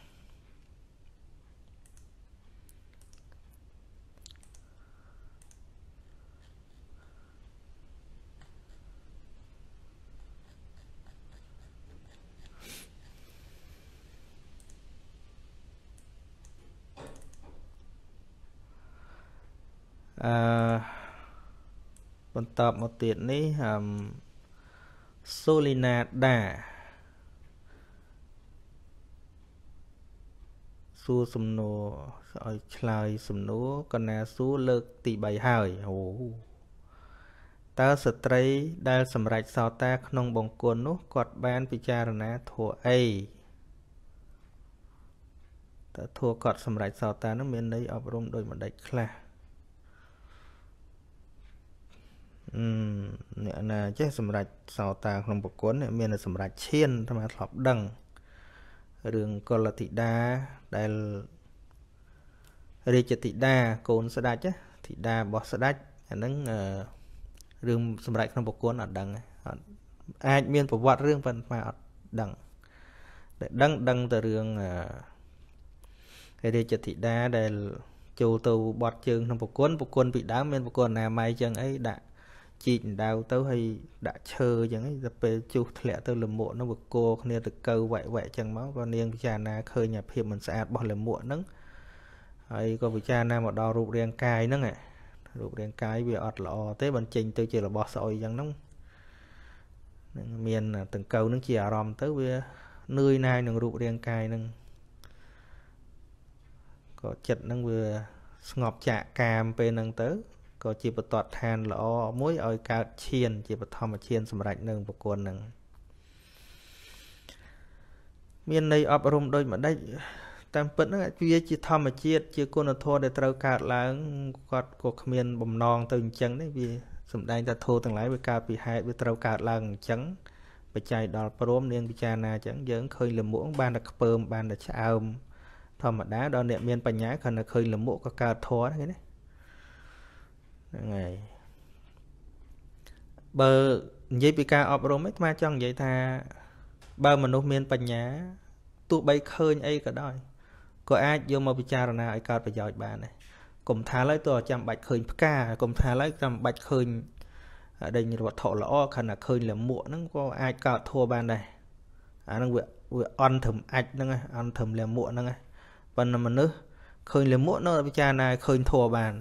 [SPEAKER 1] អឺបន្តមកទៀតនេះអឺសូលីណាដាសួរសំណួរឲ្យឆ្លើយសំណួរកណាសួរលើកទី3ហើយអូតើស្ត្រីដែលសម្រេចសោតាក្នុងបង្គន់នោះគាត់បានពិចារណាធัวអីតើធัวគាត់សម្រេចសោតានោះមានន័យអប់រំដោយម្ដេចខ្លះ អ្នកណាចេះសម្រេចសោតាក្នុងប្រគុណអ្នកមានសម្រេចឈានអាត្មាធ្លាប់ដឹងរឿងកុលតិតាដែលរាជតិតាកូនស្ដេចធីតារបស់ស្ដេចអាហ្នឹងរឿងសម្រេចក្នុងប្រគុណអត់ដឹងអត់អាចមានប្រវត្តិរឿងប៉ុន្តែអត់ដឹងតែដឹងដឹងតែរឿងរាជតិតាដែលចូលទៅបត់ជើងក្នុងប្រគុណប្រគុណពីដើមមានប្រគុណអនាម័យចឹងអីដាក់ ជីកដៅទៅហើយដាក់ឈើអញ្ចឹងទៅពេលជុះធ្លាក់ទៅលមួកនោះវាគោគ្នាទៅកើវែកវែកអញ្ចឹងមកក៏នាងពិចារណាឃើញអាភាពមិនស្អាតរបស់លមួកហ្នឹងហើយក៏ពិចារណាមកដល់រូបរាងកាយហ្នឹងរូបរាងកាយវាអត់ល្អទេបើចេញទៅជារបស់ស្អុយអញ្ចឹងហ្នឹងនឹងមានតង្កូវហ្នឹងជាអារម្មណ៍ទៅវានឿយណាយនឹងរូបរាងកាយហ្នឹងក៏ចិត្តហ្នឹងវាស្ងប់ចាក់កាមពេលហ្នឹងទៅ ក៏ជាបតតឋានល្អមួយឲ្យកើតឈាន ជាបឋមឈានសម្រាប់នៅប្រគុណនឹងមានន័យអប់រំដូចម្ដេចតាមពិតហ្នឹងវាជាធម្មជាតិជាគុណធម៌ដែលត្រូវកើតឡើងគាត់ក៏គ្មានបំណងទៅអញ្ចឹងទេវាសំដែងថាធម៌ទាំងឡាយវាកើតពីហេតុវាត្រូវកើតឡើងអញ្ចឹងបច្ច័យដល់ព្រមនាងពិចារណាអញ្ចឹងយើងឃើញលមួងបានតែខ្ពើមបានតែឆ្អើមធម្មតាដល់អ្នកមានបញ្ញាគ្រាន់តែឃើញលមួកក៏កើតធម៌ហ្នឹងណា ហ្នឹងហើយបើនិយាយពីការអប់រំឯងអាចង់និយាយថាបើមនុស្សមានបញ្ញាទោះបីឃើញអីក៏ដោយក៏អាចយកមកពិចារណាឲ្យកើតប្រយោជន៍បានដែរកុំថាឡើយទោះចាំបាច់ឃើញផ្កាកុំថាឡើយចាំបាច់ឃើញដេញវត្ថុល្អខណៈឃើញលមួកហ្នឹងក៏អាចកើតធัวបានដែរអាហ្នឹងវាវាអន់ត្រឹមអាចហ្នឹងអន់ត្រឹមលមួកហ្នឹងប៉ុន្តែមនុស្សឃើញលមួកនៅពិចារណាឃើញធัวបាន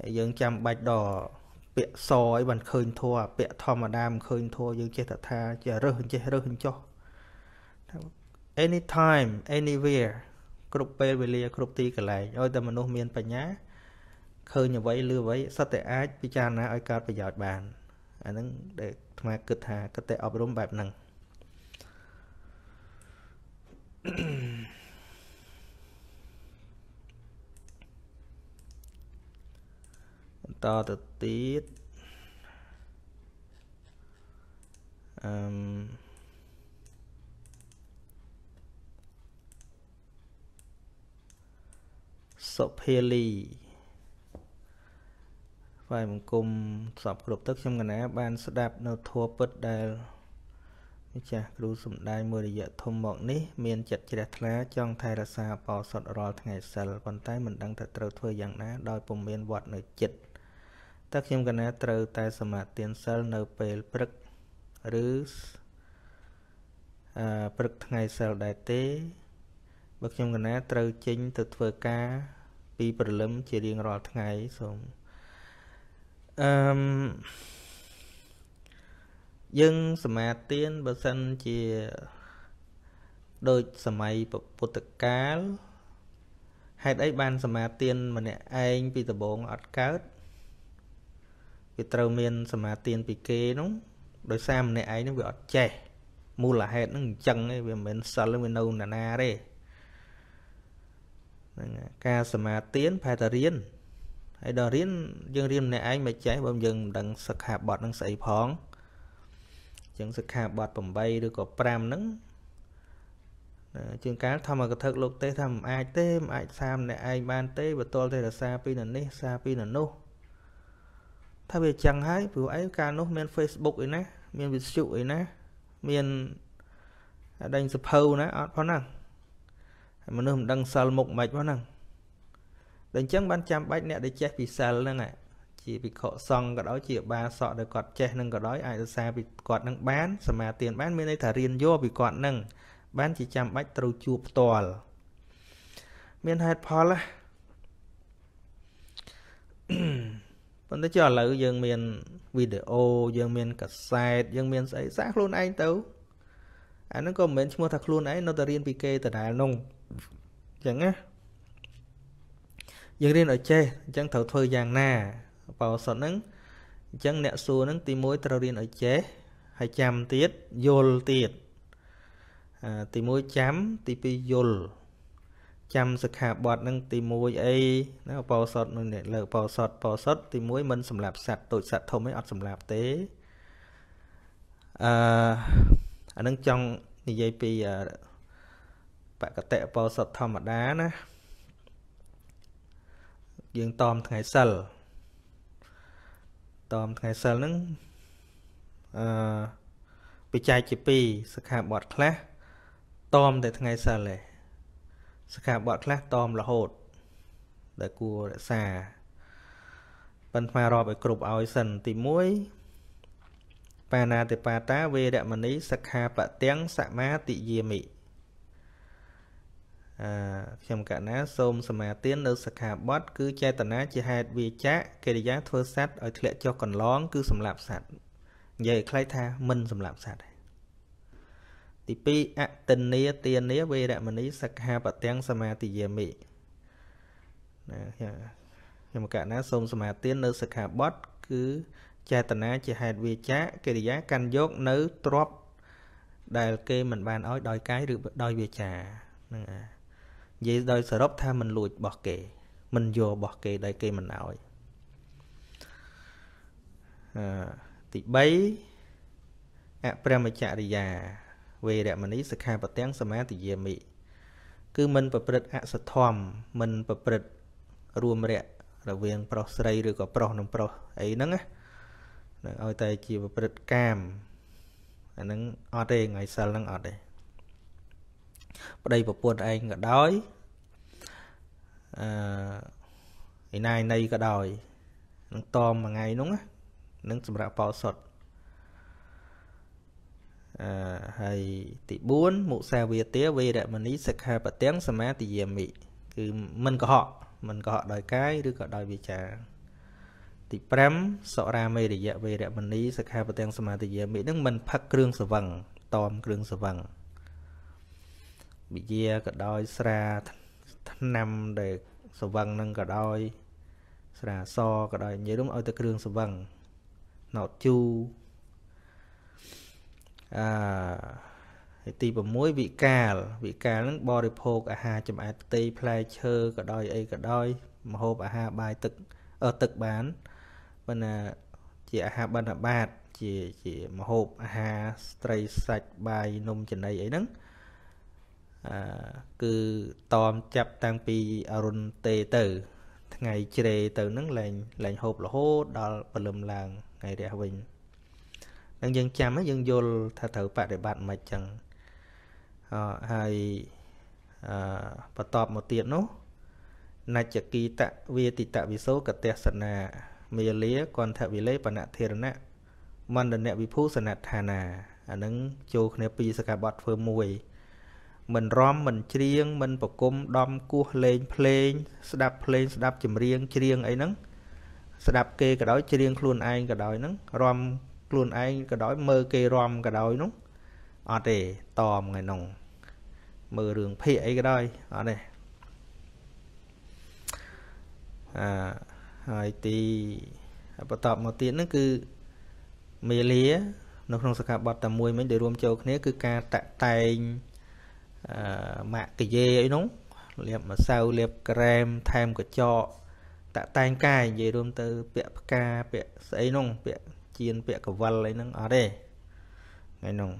[SPEAKER 1] ហើយយើងចាំបាច់ដល់ពាក្យសអីបានឃើញធัวពាក្យធម្មតាមិនឃើញធัវយើងចេះតែថាចេះរើសចេះរើសចោះ anytime anywhere គ្រប់ពេលវេលាគ្រប់ទីកន្លែងឲ្យតែមនុស្សមានបញ្ញាឃើញអ្វីឬអ្វីសត្វតែអាចពិចារណាឲ្យកើតប្រយោជន៍បានអាហ្នឹងដែលអាត្មាគិតថាគិតតែអប់រំបែបហ្នឹង Mm-hmm. បន្តទៅទៀតអឺមសុភាលីថ្វាយបង្គំសពគ្រប់ទឹកខ្ញុំកណាបានស្ដាប់នៅធัวពិតដែលម្ចាស់គ្រូសំដែងមួយរយៈធំមកនេះមានចិត្តជ្រះថ្លាចង់ថែរក្សាបោសុតរាល់ថ្ងៃសិលប៉ុន្តែមិនដឹងថាត្រូវធ្វើយ៉ាងណាដោយពុំមានវត្តនៅចិត្ត តើខ្ញុំកណាត្រូវតែសមាទានសិលនៅពេលព្រឹកឬអឺព្រឹកថ្ងៃសិលដែរទេបើខ្ញុំកណាត្រូវចេញទៅធ្វើការពីព្រលឹមជារៀងរាល់ថ្ងៃសូមអឺមយើងសមាទានបើសិនជាដូចសម័យពុទ្ធកាលហេតុអីបានសមាទានម្នាក់ឯងពីដំបងអត់កើត វាត្រូវមានសមាទានពីគេនោះដោយសារម្នាក់ឯងនោះវាអត់ចេះមូលហេតុហ្នឹងអញ្ចឹងឯងវាមិនមែនសិលវានៅណាណាទេហ្នឹងការសមាទានប្រហែលតែរៀនហើយដល់រៀនយើងរៀនម្នាក់ឯងមិនចេះបើយើងមិនដឹងសិក្ខាបទហ្នឹងស្អីផងអញ្ចឹងសិក្ខាបទ8ឬក៏5ហ្នឹងជាងកាលធម្មកថាលោកទេថាមិនអាចទេមិនអាចសាម្នាក់ឯងបានទេបើតលទេរសាពីនៅនេះសាពីនៅនោះ ថាវាចឹងហើយព្រោះអីកាលនោះមាន Facebook អីណាមានវិទ្យុអីណាមានដេញសភៅណាអត់ផងហ្នឹងមនុស្សមិនដឹងសិលមុខមិនផងហ្នឹងដល់អញ្ចឹងបានចាំបាច់អ្នកដែលចេះពីសិលហ្នឹងជាភិក្ខុសង្ឃក៏ដោយជាបាសកដែលគាត់ចេះនឹងក៏ដោយអាចរក្សាពីគាត់នឹងបានសមាទានបានមានន័យថារៀនយកពីគាត់នឹងបានជាចាំបាច់ត្រូវជួបផ្ទាល់មានហេតុផលណា ប៉ុន្តែចុះឥឡូវយើងមានវីដេអូយើងមានកសែតយើងមានស្អីសាខ្លួនឯងទៅអាហ្នឹងក៏មិនមែនឈ្មោះថាខ្លួនឯងនៅតែរៀនពីគេដដែលនោះអញ្ចឹងណាយើងរៀនឲ្យចេះអញ្ចឹងត្រូវធ្វើយ៉ាងណាបោសុតហ្នឹងអញ្ចឹងអ្នកសួរហ្នឹងទី1ត្រូវរៀនឲ្យចេះហើយចាំទៀតយល់ទៀតទី1ចាំទី2យល់ ចាំសិក្ខាបទនឹងទី1អីណាបោសតនឹងលើបោសតបោសតទី1មិនសម្លាប់សត្វតូចសត្វធំអីអត់សម្លាប់ទេអឺអានឹងចង់និយាយពីបកតៈបោសតធម្មតាណាយើងតមថ្ងៃសិលតមថ្ងៃសិលហ្នឹងអឺបច្ច័យជា2សិក្ខាបទខ្លះតមតែថ្ងៃសិលឯង សិក្ខាបទខ្លះតอมរហូត ដែលគួររក្សាប៉ុន្តែរាប់ឲ្យគ្រប់ឲ្យសិនទី1បាណាតិបាតាវេរមណីសិក្ខាបទាំងសមាទិយាមិអឺខ្ញុំកណាសូមសមាទាននៅសិក្ខាបទគឺចេតនាជាហេតុវាចាកិរិយាធ្វើសត្វឲ្យធ្លាក់ចុះកន្លង គឺសម្លាប់សត្វនិយាយឲ្យខ្លីថាមិនសម្លាប់សត្វ ទី2អតិនេទានាវេរមណីសិក្ខាបទាំងសមាទិយាមិណាខ្ញុំកណាសូមសមាទាននៅសិក្ខាបទគឺចេតនាជាហេតុវាចាកិរិយាកាន់យកនៅទ្របដែលគេមិនបានឲ្យដោយកាយឬដោយវាចាហ្នឹងអានិយាយដោយសរុបថាមិនលួចរបស់គេមិនយករបស់គេដែលគេមិនឲ្យអឺទី3អប្រមចរិយា វេរមណីសិក្ខាបទាំងសមាទិយាមិគឺមិនប្រព្រឹត្តអសធម្មមិនប្រព្រឹត្តរួមរយៈរវាង ប្រុសស្រីឬក៏ប្រុសនិងប្រុសអីហ្នឹងណាឲ្យតែជាប្រព្រឹត្តកាមអាហ្នឹងអត់ទេថ្ងៃសិលហ្នឹងអត់ទេប្តីប្រពន្ធឯងក៏ដោយអឺឯណាយណីក៏ដោយនឹងតមមួយថ្ងៃនោះនឹងសម្រាប់បោសុត អឺហើយទី4មុសាវាទាវេរមណីសិក្ខាបទាំងសមាទិយាមិគឺមិនកុហកមិនកុហកដោយកាយឬក៏ដោយវាចាទី5សរាមេរយៈវេរមណីសិក្ខាបទាំងសមាទិយាមិនឹងមិនផឹកគ្រឿងសវឹងតមគ្រឿងសវឹងវិយាក៏ដោយស្រាថ្នាំដែលសវឹងនឹងក៏ដោយស្រាសក៏ដោយនិយាយរួមឲ្យតែគ្រឿងសវឹងណោតជូ អឺទី6វិកាលវិកាលនឹងបរិភោគអាហារចំអែតផ្ទៃផ្លែឈើក៏ដោយអីក៏ដោយមហូបអាហារបាយទឹកអឺទឹកបានប៉ុន្តែជាអាហារបណ្ឌបាតជាជាមហូបអាហារស្ត្រីសាច់បាយនំចំណីអីហ្នឹងអឺគឺតอมចាប់តាំងពីអរុណទេទៅ ថ្ងៃជ្រេទៅនឹងលែងលែងហូបរហូតដល់ព្រលឹមឡើងថ្ងៃរះវិញ នឹងយើងចាំយើងយល់ថាត្រូវបប្រតិបត្តិមិនចឹងអហើយអឺបន្តមកទៀតនោះនច្ចគីតវេតិតវិសោកតេសនាមេលាគន្ធវិលេបណធិរណៈមណ្ឌនវិភូសនដ្ឋានាអានឹងចូលគ្នាពីសកបត់ធ្វើមួយមិនរំមិនច្រៀងមិនប្រគំដំគោះលេងភ្លេង ស្ដាប់ភ្លេងស្ដាប់ចម្រៀងច្រៀងអីហ្នឹងស្ដាប់គេក៏ដោយច្រៀងខ្លួនឯងក៏ដោយហ្នឹងរំ ខ្លួនឯងក៏ដោយមើលគេរំក៏ដោយហ្នឹងអត់ទេតថ្ងៃហ្នឹងមើលរឿងភាគអីក៏ដោយអត់ទេអឺហើយទីបន្តមកទៀតហ្នឹងគឺមេលា នៅក្នុងសកបតតែមួយមិញដែលរួមចូលគ្នា គឺការតាក់តែងអឺម៉ាក់កាយេអីនោះលាបម្សៅលាបក្រែមថែមកញ្ចក់តាក់តែងកាយនិយាយរួមទៅពាក់ផ្កាពាក់ស្អីនោះពាក់ ជៀនពាក់កវលអីហ្នឹងអត់ទេថ្ងៃនោះ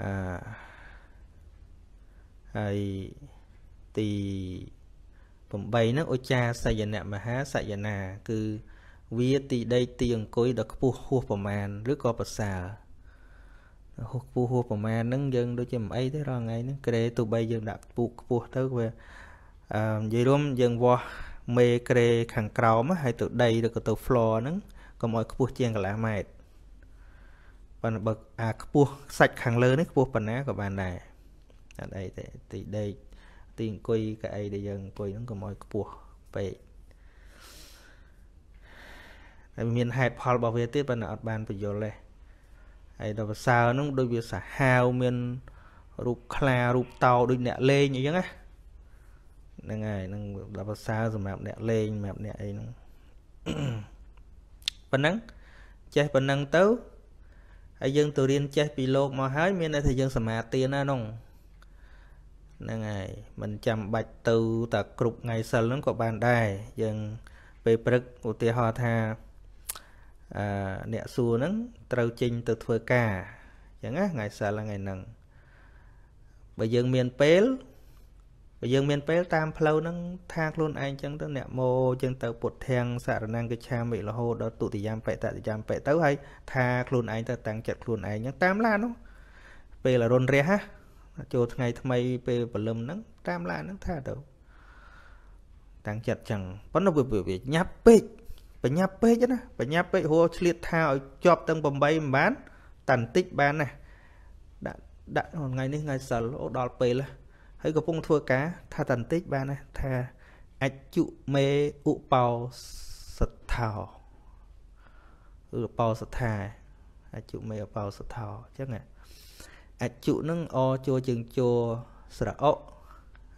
[SPEAKER 1] អឺហើយទី8ហ្នឹងឧចាសយនៈមហាសយនាគឺវាទីដីទីអង្គុយដ៏ខ្ពស់ហួសប្រមាណឬក៏ប្រសើរហួសខ្ពស់ហួសប្រមាណហ្នឹងយើងដូចជាមិនអីទេរាល់ថ្ងៃហ្នឹងក្រេទោះបីយើងដាក់ខ្ពស់ខ្ពស់ទៅវាអឺនិយាយរួមយើងវាស់ មេក្រេខាងក្រោមហើយទៅដីឬក៏ទៅ floor ហ្នឹងកុំឲ្យខ្ពស់ជាងកន្លះម៉ែត្រប៉ុន្តែបើអាខ្ពស់សាច់ខាងលើនេះខ្ពស់ប៉ុណ្ណាក៏បានដែរអត់អីទេទីដេកទីអង្គុយកៅអីដែលយើងអង្គុយហ្នឹងកុំឲ្យខ្ពស់ពេកហើយមានហេតុផលរបស់វាទៀតប៉ុន្តែអត់បានបញ្យល់ទេហើយដល់ប្រសើរហ្នឹងដូចវាសាហាវមានរូបខ្លារូបតោដូចអ្នកលេងអីចឹងណា ហ្នឹងហើយនឹងដល់ប្រសើរសម្រាប់អ្នកលេងសម្រាប់អ្នកអីហ្នឹងប៉ុណ្ណឹងចេះប៉ុណ្ណឹងទៅហើយយើងទៅរៀនចេះពីលោកមកហើយមានន័យថាយើងសមាទានណានោះហ្នឹងហើយមិនចាំបាច់ទៅតែគ្រប់ថ្ងៃសិលហ្នឹងក៏បានដែរយើងពេលព្រឹកឧទាហរណ៍ថាអឺអ្នកសួរហ្នឹងត្រូវចេញទៅធ្វើការអញ្ចឹងណាថ្ងៃសិលថ្ងៃហ្នឹងបើយើងមានពេល បើយើងមានពេលតាមផ្លូវហ្នឹងថាខ្លួនឯងចឹងទៅអ្នកម៉ូចឹងទៅពុទ្ធាំងសារណង្គិឆាមិរហូតដល់ទុតិយមបេតតិយមបេទៅហើយថាខ្លួនឯងទៅតាំងចិត្តខ្លួនឯងចឹងតាមឡាននោះពេលរុនរះហ่ะចូលថ្ងៃថ្មីពេលព្រលឹមហ្នឹងតាមឡានហ្នឹងថាទៅតាំងចិត្តចឹងប៉ុន្តែវាញាប់ពេកបញ្ញាប់ពេកណាបញ្ញាប់ពេកហួឆ្លៀតថាឲ្យជាប់ទាំង8មិនបានតែបន្តិចបានណាដាក់ដាក់ថ្ងៃនេះថ្ងៃសិលអូដល់ពេលហើ យកំពុងធ្វើការថាតែបន្តិចបានណាថាអច្ចុមេឧបោសថោឬបោសថាអច្ចុមេឧបោសថោអញ្ចឹងអច្ចុនឹងអជួជើងជួស្រអុ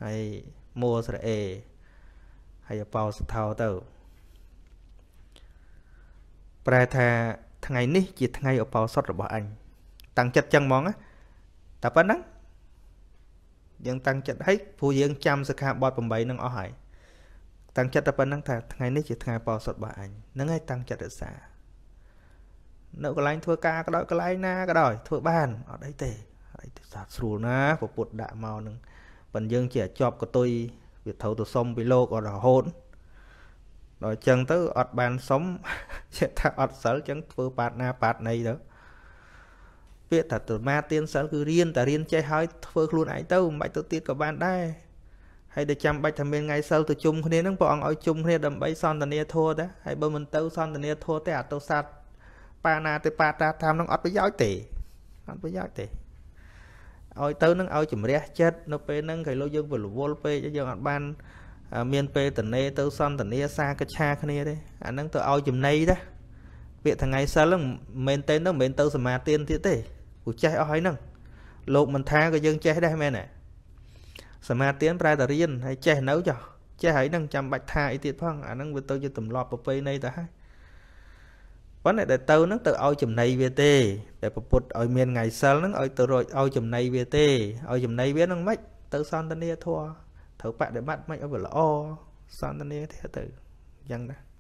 [SPEAKER 1] ហើយមួស្រអេហើយបោសថោទៅប្រែថាថ្ងៃនេះជាថ្ងៃឧបោសថរបស់អញតាំងចិត្តចឹងហ្មងណាតែប៉ុណ្ណឹង យើងតាំងចិត្តឲ្យព្រោះយើងចាំសិក្ខាបទ8នឹងអស់ហើយតាំងចិត្តតែប៉ុណ្ណឹងថាថ្ងៃនេះជាថ្ងៃបោសុតរបស់អញហ្នឹងហើយតាំងចិត្តរក្សានៅកន្លែងធ្វើការក៏ដោយកន្លែងណាក៏ដោយធ្វើបានអត់អីទេអីទេសាស្រួលណាពពុទ្ធដាក់មកនឹងប៉ុន្តែយើងជាជាប់កតុយវាត្រូវទៅសុំពីលោកអត់រហូតដល់អញ្ចឹងទៅអត់បានសុំជាថាអត់សិលអញ្ចឹងធ្វើបាតណាបាតណីទៅ ពាក្យថាតមាទានសិលគឺរៀនតែរៀនចេះហើយធ្វើខ្លួនឯងទៅមិនបាច់ទៅទៀតក៏បានដែរហើយតែចាំបាច់ថាមានថ្ងៃសិលទៅជុំគ្នាហ្នឹងព្រះអង្គឲ្យជុំគ្នាដើម្បីសន្តានាធัวតែហើយបើមិនទៅសន្តានាធัวទេអត់ទៅសាទបាណាទេបាតាតាមនឹងអត់ប្រយោជន៍ទេអត់ប្រយោជន៍ទេឲ្យទៅនឹងឲ្យជំរះចិត្តនៅពេលហ្នឹងគេលោកយើងវល់វល់ពេកយើងអត់បាន មានពេលតនេទៅសន្តានាសាកិច្ឆាគ្នាទេអាហ្នឹងទៅឲ្យចំណៃដែរពាក្យថ្ងៃសិលហ្នឹងមិនមែនទេទៅមិនមែនទៅសមាទានទៀតទេ ព្រោះចេះអស់ហើយហ្នឹងលោកមិនថាក៏យើងចេះដែរមែនទេសមាទានប្រែតែរៀនហើយចេះនៅចុះចេះហើយហ្នឹងចាំបាច់ថាអីទៀតផងអាហ្នឹងវាទៅជាទម្លាប់ប្រពៃណីទៅហើយប៉ុន្តែដែលទៅហ្នឹងទៅឲ្យចំណៃវាទេតែពពុទ្ធឲ្យមានថ្ងៃសិលហ្នឹងឲ្យទៅរកឲ្យចំណៃវាទេឲ្យចំណៃវាហ្នឹងមិនទៅសន្តានាធัวត្រូវបដិបត្តិមិនឲ្យវាល្អសន្តានាទេទៅអញ្ចឹងណា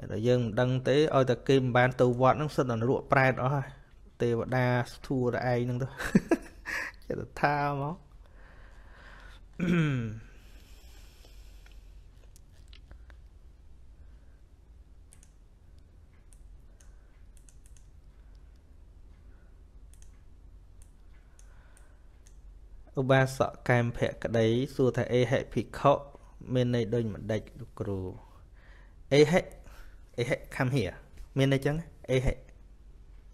[SPEAKER 1] ហើយយើងមិនដឹងទេឲ្យតែគេមិនបានទៅវត្តហ្នឹងសិតតែរក់ប្រែតអស់ហើយទេវតាស្ធួរតែឯងហ្នឹងទៅចិត្តថាមកឧបាសកកែមភក្តីសួរថាអេហិភិក្ខុមានន័យដូចម្ដេចលោកគ្រូអេហិ អេហិ come here មានន័យចឹងអេហិ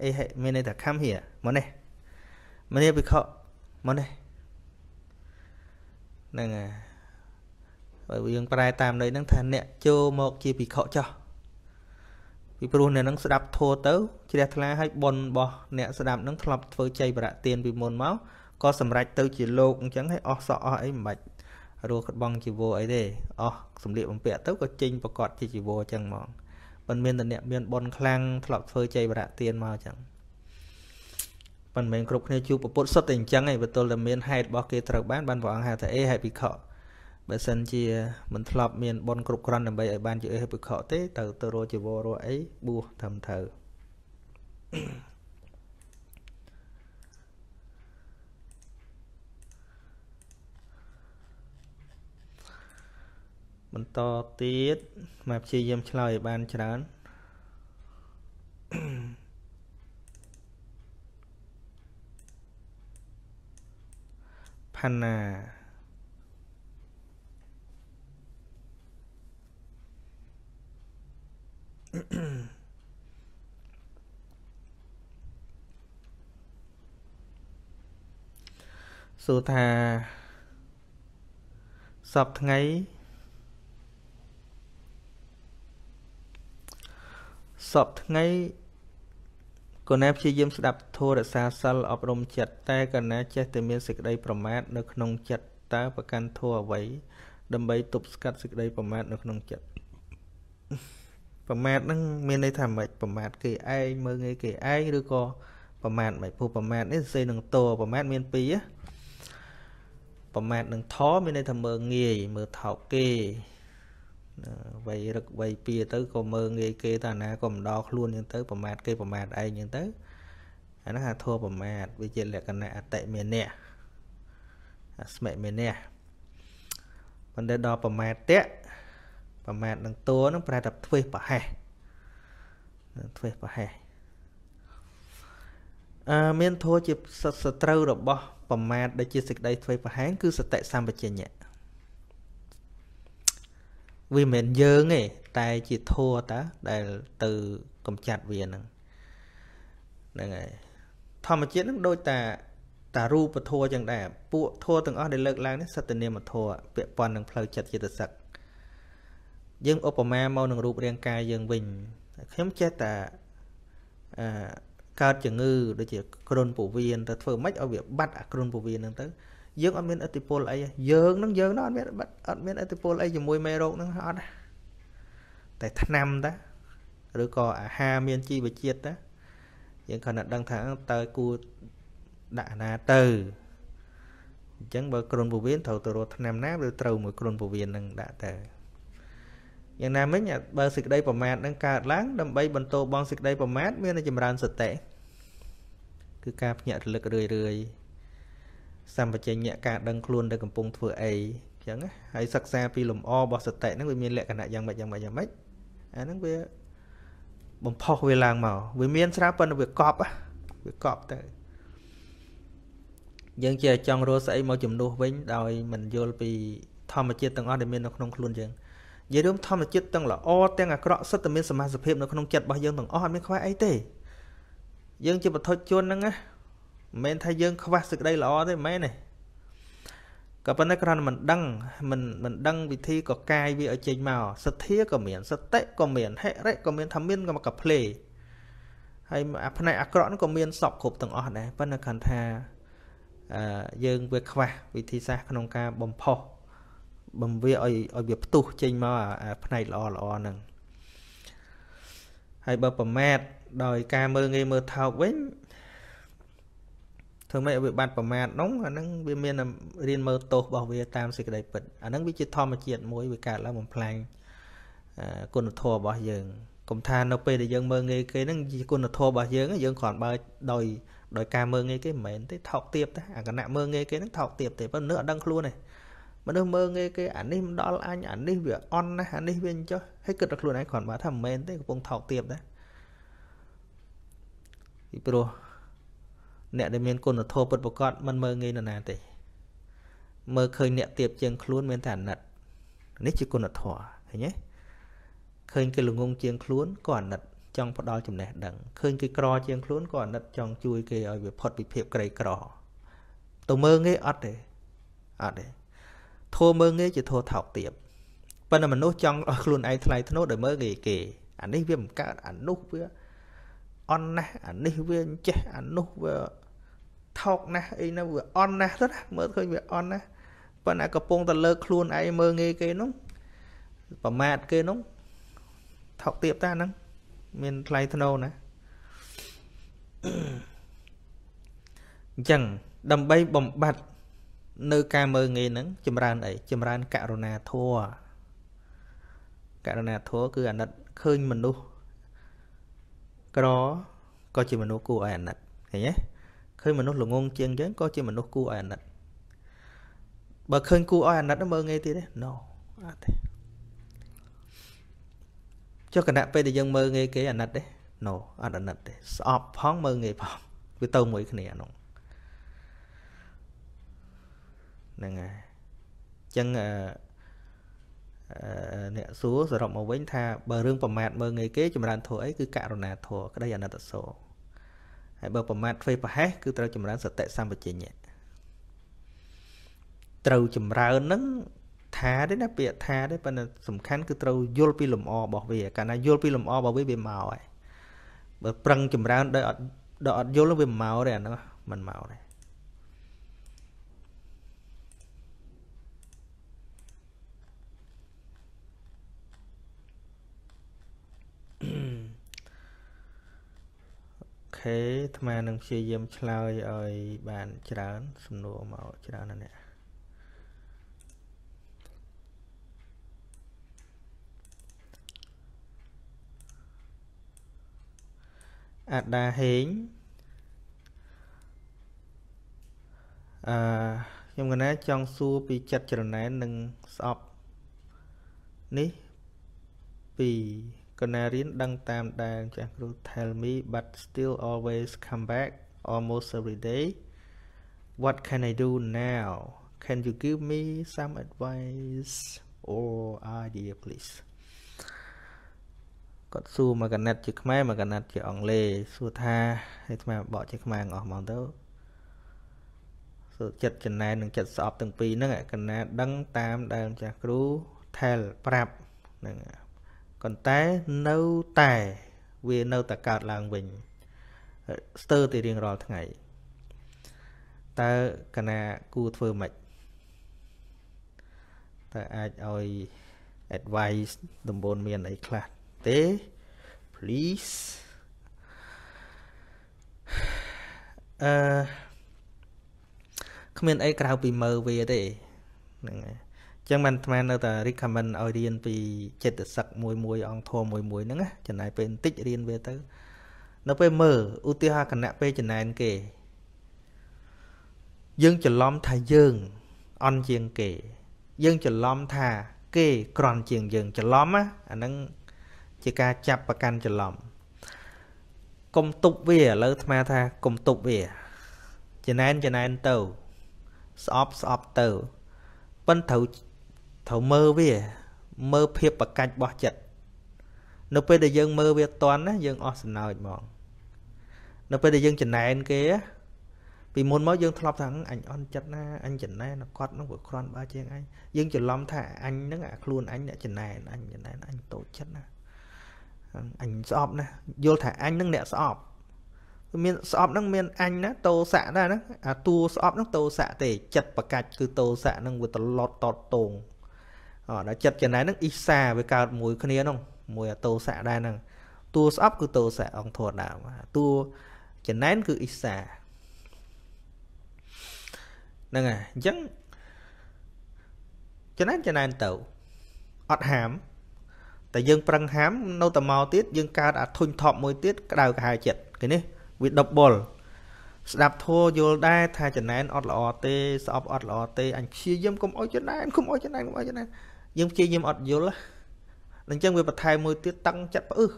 [SPEAKER 1] អេហិមានន័យថា come here មកនេះមនីភិក្ខុមកនេះហ្នឹងហើយបើយើងប្រែតាមន័យហ្នឹងថាអ្នកចូលមកជាភិក្ខុចោះពីព្រោះអ្នកហ្នឹងស្ដាប់ធัวទៅជ្រះថ្លាឲ្យបុណ្យរបស់អ្នកស្ដាប់ហ្នឹងធ្លាប់ធ្វើចៃបរៈទានពីមុនមកក៏សម្រេចទៅជាលោកអញ្ចឹងឲ្យអស់សក់អស់អីមិនបាច់រស់ក្បង់ជីវរអីទេអស់សម្លៀកបំពាក់ទៅក៏ចេញប្រកាសជាជីវរអញ្ចឹងហ្មង មិនមានតែអ្នកមានបុណ្យខ្លាំងធ្លាប់ធ្វើចៃបរៈទានមកអញ្ចឹងមិនមែនគ្រប់គ្នាជួបពុទ្ធសុទ្ធតែអញ្ចឹងឯងបើទល់តែមានហេតុរបស់គេត្រូវបានបានព្រះអង្គហៅថាអេហេភិក្ខុបើសិនជាមិនធ្លាប់មានបុណ្យគ្រប់គ្រាន់ដើម្បីឲ្យបានជាអេហេភិក្ខុទេទៅទៅរកជីវររកអីបួសត្រឹមត្រូវ បន្តទៀតមកព្យាយាមឆ្លើយឲ្យបានច្រើនផាណាសួរថាសពថ្ងៃ សពថ្ងៃកូនណាព្យាយាមស្ដាប់ធម៌រក្សាសិលអប់រំចិត្តតែកូនណាចេះតែមានសេចក្តីប្រមាទនៅក្នុងចិត្តតើប្រកាន់ធម៌អ្វីដើម្បីទប់ស្កាត់សេចក្តីប្រមាទនៅក្នុងចិត្តប្រមាទហ្នឹងមានន័យថាម៉េចប្រមាទគេឯងមើងងាយគេឯងឬក៏ប្រមាទមិនព្រោះប្រមាទនេះសរសេរនឹងតប្រមាទមានពីរប្រមាទនឹងថមានន័យថាមើងងាយមើលថោកគេ វ័យរឹកវ័យពៀទៅក៏មើងងាយគេតាណាក៏មិនដល់ខ្លួនអញ្ចឹងទៅប្រមាថគេប្រមាថឯងអញ្ចឹងទៅអាហ្នឹងអាធัวប្រមាថវាជាលក្ខណៈអតិមេនៈអស្មិមេនៈប៉ុន្តែដល់ប្រមាថតៈប្រមាថនឹងតួហ្នឹងប្រែថាធ្វេសប្រហែសធ្វេសប្រហែសអឺមានធัวជាសត្រូវរបស់ប្រមាថដែលជាសេចក្តីធ្វេសប្រហែសគឺសតិសម្បជញ្ញៈ វាមិនមែនយើងទេតែជាធัวតាដែលទៅកំចាត់វាហ្នឹងហ្នឹងហើយធម្មជាតិហ្នឹងដូចតាតារូបធัวចឹងដែរពួកធัวទាំងអស់ដែលលើកឡើងនេះសត្វនាមធัวពាក់ព័ន្ធនឹងផ្លូវចិត្តចិត្តសឹកយើងឧបមាមកនឹងរូបរាងកាយយើងវិញខ្ញុំចេះតែអឺកើតជំងឺដូចជាគ្រុនពោះវៀនទៅធ្វើម៉េចឲ្យវាបាត់អាគ្រុនពោះវៀនហ្នឹងទៅ យើងអត់មានអតិពលអីយើងនឹងយើងនោះអត់មានអត់មានអតិពលអីជាមួយមេរោគហ្នឹងអត់តែថ្នាំតាឬក៏អាហារមានជីវជាតិតាយើងគ្រាន់តែដឹងថាតើគួរដាក់ណាទៅអញ្ចឹងបើគ្រុនពោះវៀនត្រូវទៅរកថ្នាំណាឬត្រូវមួយគ្រុនពោះវៀននឹងដាក់ទៅយ៉ាងណាមិញបើសេចក្តីប្រមាទនឹងកើតឡើងដើម្បីបន្តបងសេចក្តីប្រមាទមានតែចម្រើនសតិគឺការភ្ញាក់រលឹករឿយរឿយ សម្បជញ្ញៈការដឹងខ្លួនដែលកំពុងធ្វើអីអញ្ចឹងហើយសិក្សាពីលំអរបស់សតិហ្នឹងវាមានលក្ខណៈយ៉ាងម៉េចយ៉ាងម៉េចយ៉ាងម៉េចអាហ្នឹងវាបំផុសវាឡើងមកវាមានស្រាប់ប៉ុន្តែវាកប់វាកប់ទៅយើងជាចង់រស់ស្អីមកជំនួសវិញដោយមិនយល់ពីធម្មជាតិទាំងអស់ដែលមាននៅក្នុងខ្លួនយើងនិយាយរួមធម្មជាតិទាំងល្អទាំងអាក្រក់សិតតែមានសមាសភាពនៅក្នុងចិត្តរបស់យើងទាំងអស់អត់មានខ្វះអីទេយើងជាបុថុជនហ្នឹងណា មិនមែនថាយើងខ្វះសេចក្តីល្អទេមិនមែនទេក៏ប៉ុន្តែគ្រាន់តែមិនដឹងមិនមិនដឹងវិធីក៏កាយវាឲ្យចេញមកសទ្ធាក៏មានសតិក៏មានហិរិក៏មានថាមានក៏មកកាផ្លេហើយអាផ្នែកអាក្រក់នោះក៏មានសពគ្រប់ទាំងអស់ដែរប៉ុន្តែគ្រាន់ថាអឺយើងវាខ្វះវិធីសាស្ត្រក្នុងការបំផុសបំវាឲ្យឲ្យវាផ្ទុះចេញមកអាផ្នែកល្អល្អហ្នឹងហើយបើប្រមាថដោយការមើលងាយមើលថោកវិញ ធ្វើម៉េចឲ្យវាបាត់ប្រមាថនោះអាហ្នឹងវាមានរៀនមើលទោសរបស់វាតាមសេចក្តីពិតអាហ្នឹងវាជាធម្មជាតិមួយវាកើតឡើងបំផ្លាញគុណធម៌របស់យើងកុំថានៅពេលដែលយើងមើលងាយគេហ្នឹងជាគុណធម៌របស់យើងយើងគ្រាន់បើដោយដោយការមើលងាយគេមិនមែនទេថោកទាបទេអាគណៈមើលងាយគេហ្នឹងថោកទាបទេប៉ុន្តែនៅអត់ដឹងខ្លួនទេមនុស្សមើលងាយគេអានេះមិនដល់អញអានេះវាអន់ណាស់អានេះវាអញ្ចោះហើយគិតតែខ្លួនឯងគ្រាន់បើថាមិនមែនទេកំពុងថោកទាបដែរពីព្រោះ អ្នកដែលមានគុណធម៌ពិតប្រាកដមិនមើងងាយនរណាទេមើលឃើញអ្នកទៀបជាងខ្លួនមានតែអាណិតនេះជាគុណធម៌ឃើញទេឃើញគេល្ងងជាងខ្លួនក៏អាណិតចង់ផ្ដល់ចំណេះដឹងឃើញគេក្រជាងខ្លួនក៏អាណិតចង់ជួយគេឲ្យវាផុតពីភាពក្រីក្រទៅមើងងាយអត់ទេអត់ទេធัวមើងងាយជាធัวថោកទាបប៉ុន្តែមនុស្សចង់ឲ្យខ្លួនឯងថ្លៃថ្នូរដោយមើងងាយគេអានេះវាមិនកើតអានោះវាអន់ណាស់អានេះវាចេះអានោះវា ថោកណាស់អីនោះវាអន់ណាស់ទៅណាមើលឃើញវាអន់ណាស់ប៉ុន្តែកំពុងតែលើកខ្លួនឯងមើងងាយគេនោះប្រមាថគេនោះថោកទាបតាហ្នឹងមានថ្លៃថ្នូរណាអញ្ចឹងដើម្បីបំបត្តិនៅការមើងងាយហ្នឹងចម្រើនអីចម្រើនករុណាធម៌ករុណាធម៌គឺអាណិតឃើញមនុស្សក្រក៏ជាមនុស្សគួរឲ្យអាណិតឃើញទេ ឃើញមនុស្សល្ងងជាងយើងក៏ជាមនុស្សគួរឲ្យអាណិតបើឃើញគួរឲ្យអាណិតមើងងាយទៀតទេ no អត់ទេចុះគណៈពេលដែលយើងមើងងាយគេអាណិតទេ no អត់អាណិតទេស្អប់ផងមើងងាយផងវាទៅមួយគ្នាហ្នឹងហ្នឹងហើយអញ្ចឹងអឺអ្នកសួរសរុបមកវិញថាបើរឿងប្រមាថមើងងាយគេចម្រើនធម៌អីគឺករុណាធម៌ក្តីអាណិតសោ ហើយបើប្រមាថធ្វើប្រហែសគឺត្រូវចម្រើនសតិសម្បជញ្ញៈត្រូវចម្រើននឹងថាទេណាពាក្យថាទេប៉ុន្តែសំខាន់គឺត្រូវយល់ពីលំអរបស់វាកាលណាយល់ពីលំអរបស់វាវាមកហើយបើប្រឹងចម្រើនដោយអត់ដោយអត់យល់វាមិនមកទេអាហ្នឹងមិនមកទេខេ អាត្មានឹងព្យាយាមឆ្លើយឲ្យបានច្រើន សំណួរមកច្រើនណាស់អាដាហេងអឺខ្ញុំកណាចង់សួរពីចិត្តច្រណែននិងស្អប់នេះពី កណារៀនដឹងតាមដែលចាស់គ្រូ tell me but still always come back almost every day what can i do now can you give me some advice or idea please គាត់សួរមកកណាត់ជាខ្មែរមកកណាត់ជាអង់គ្លេសសួរថាឲ្យថ្មបកជាខ្មែរអស់ហ្មងទៅសួរចិត្តចំណែននិងចិត្តស្អប់ទាំងពីរហ្នឹងកណាដឹងតាមដែលម្ចាស់គ្រូ tell ប្រាប់ហ្នឹង ប៉ុន្តែនៅតែវានៅតែកើតឡើងវិញស្ទើរតែរៀងរាល់ថ្ងៃតើកណាគួរធ្វើម៉េចតើអាចឲ្យ advice ដំបូនមានអីខ្លះទេ please អឺគ្មានអីក្រៅពីមើលវាទេហ្នឹងហើយអញ្ចឹងបានអាត្មានៅតែ recommend ឲ្យរៀនពីចិត្តសឹកមួយមួយអង្គធម៌មួយមួយហ្នឹងណាចំណាយពេលបន្តិចរៀនវាទៅ នៅពេលមើលឧទាហរណ៍គណៈពេលចំណែនគេ យើងច្រឡំថាយើងអន់ជាងគេ យើងច្រឡំថាគេក្រន់ជាងយើងច្រឡំណាអាហ្នឹងជាការចាប់ប្រកាន់ច្រឡំកុំទប់វាឥឡូវអាត្មាថាកុំទប់វាចំណែនចំណែនទៅស្អប់ស្អប់ទៅប៉ិនត្រូវ ត្រូវមើលវាមើលភាពប្រកាច់របស់ចិត្តនៅពេលដែលយើងមើលវាតន់ណាយើងអស់សំណើចហ្មងនៅពេលដែលយើងចំណែនគេពីមុនមកយើងធ្លាប់ថាអញអន់ចិត្តណាអញចំណែនគាត់នឹងវាគ្រាន់បើជាងអញយើងច្រឡំថាអញហ្នឹងអាខ្លួនអញអ្នកចំណែនអញចំណែនអញតូចចិត្តណាអញស្អប់ណាយល់ថាអញនឹងអ្នកស្អប់មានស្អប់ហ្នឹងមានអញណាតោសៈដែរណាអាតួស្អប់ហ្នឹងតោសៈទេចិត្តប្រកាច់គឺតោសៈហ្នឹងវាត្រឡត់តតតង អដល់ចិត្តចំណែនហ្នឹងអ៊ីសាវាកើតមួយគ្នាហ្នឹងមួយអាតោសៈដែរហ្នឹងតួស្អប់គឺតោសៈអង្គធរដើមតួចំណែនគឺអ៊ីសាហ្នឹងហើយអញ្ចឹងចំណែនចំណែនទៅអត់ហាមតែយើងប្រឹងហាមនៅតែមកទៀតយើងកើតអាធុញថប់មួយទៀតក្តៅក្រហាយចិត្តគេនេះវាដប់បុលស្ដាប់ធัวយល់ដែរថាចំណែនអត់ល្អទេស្អប់អត់ល្អទេអញព្យាយាមកុំអោយចំណែនកុំអោយចំណែនកុំអោយចំណែន យើងព្យាយាមអត់យល់អញ្ចឹងវាបន្ថែមមួយទៀតតឹងចិត្តផ្អឹស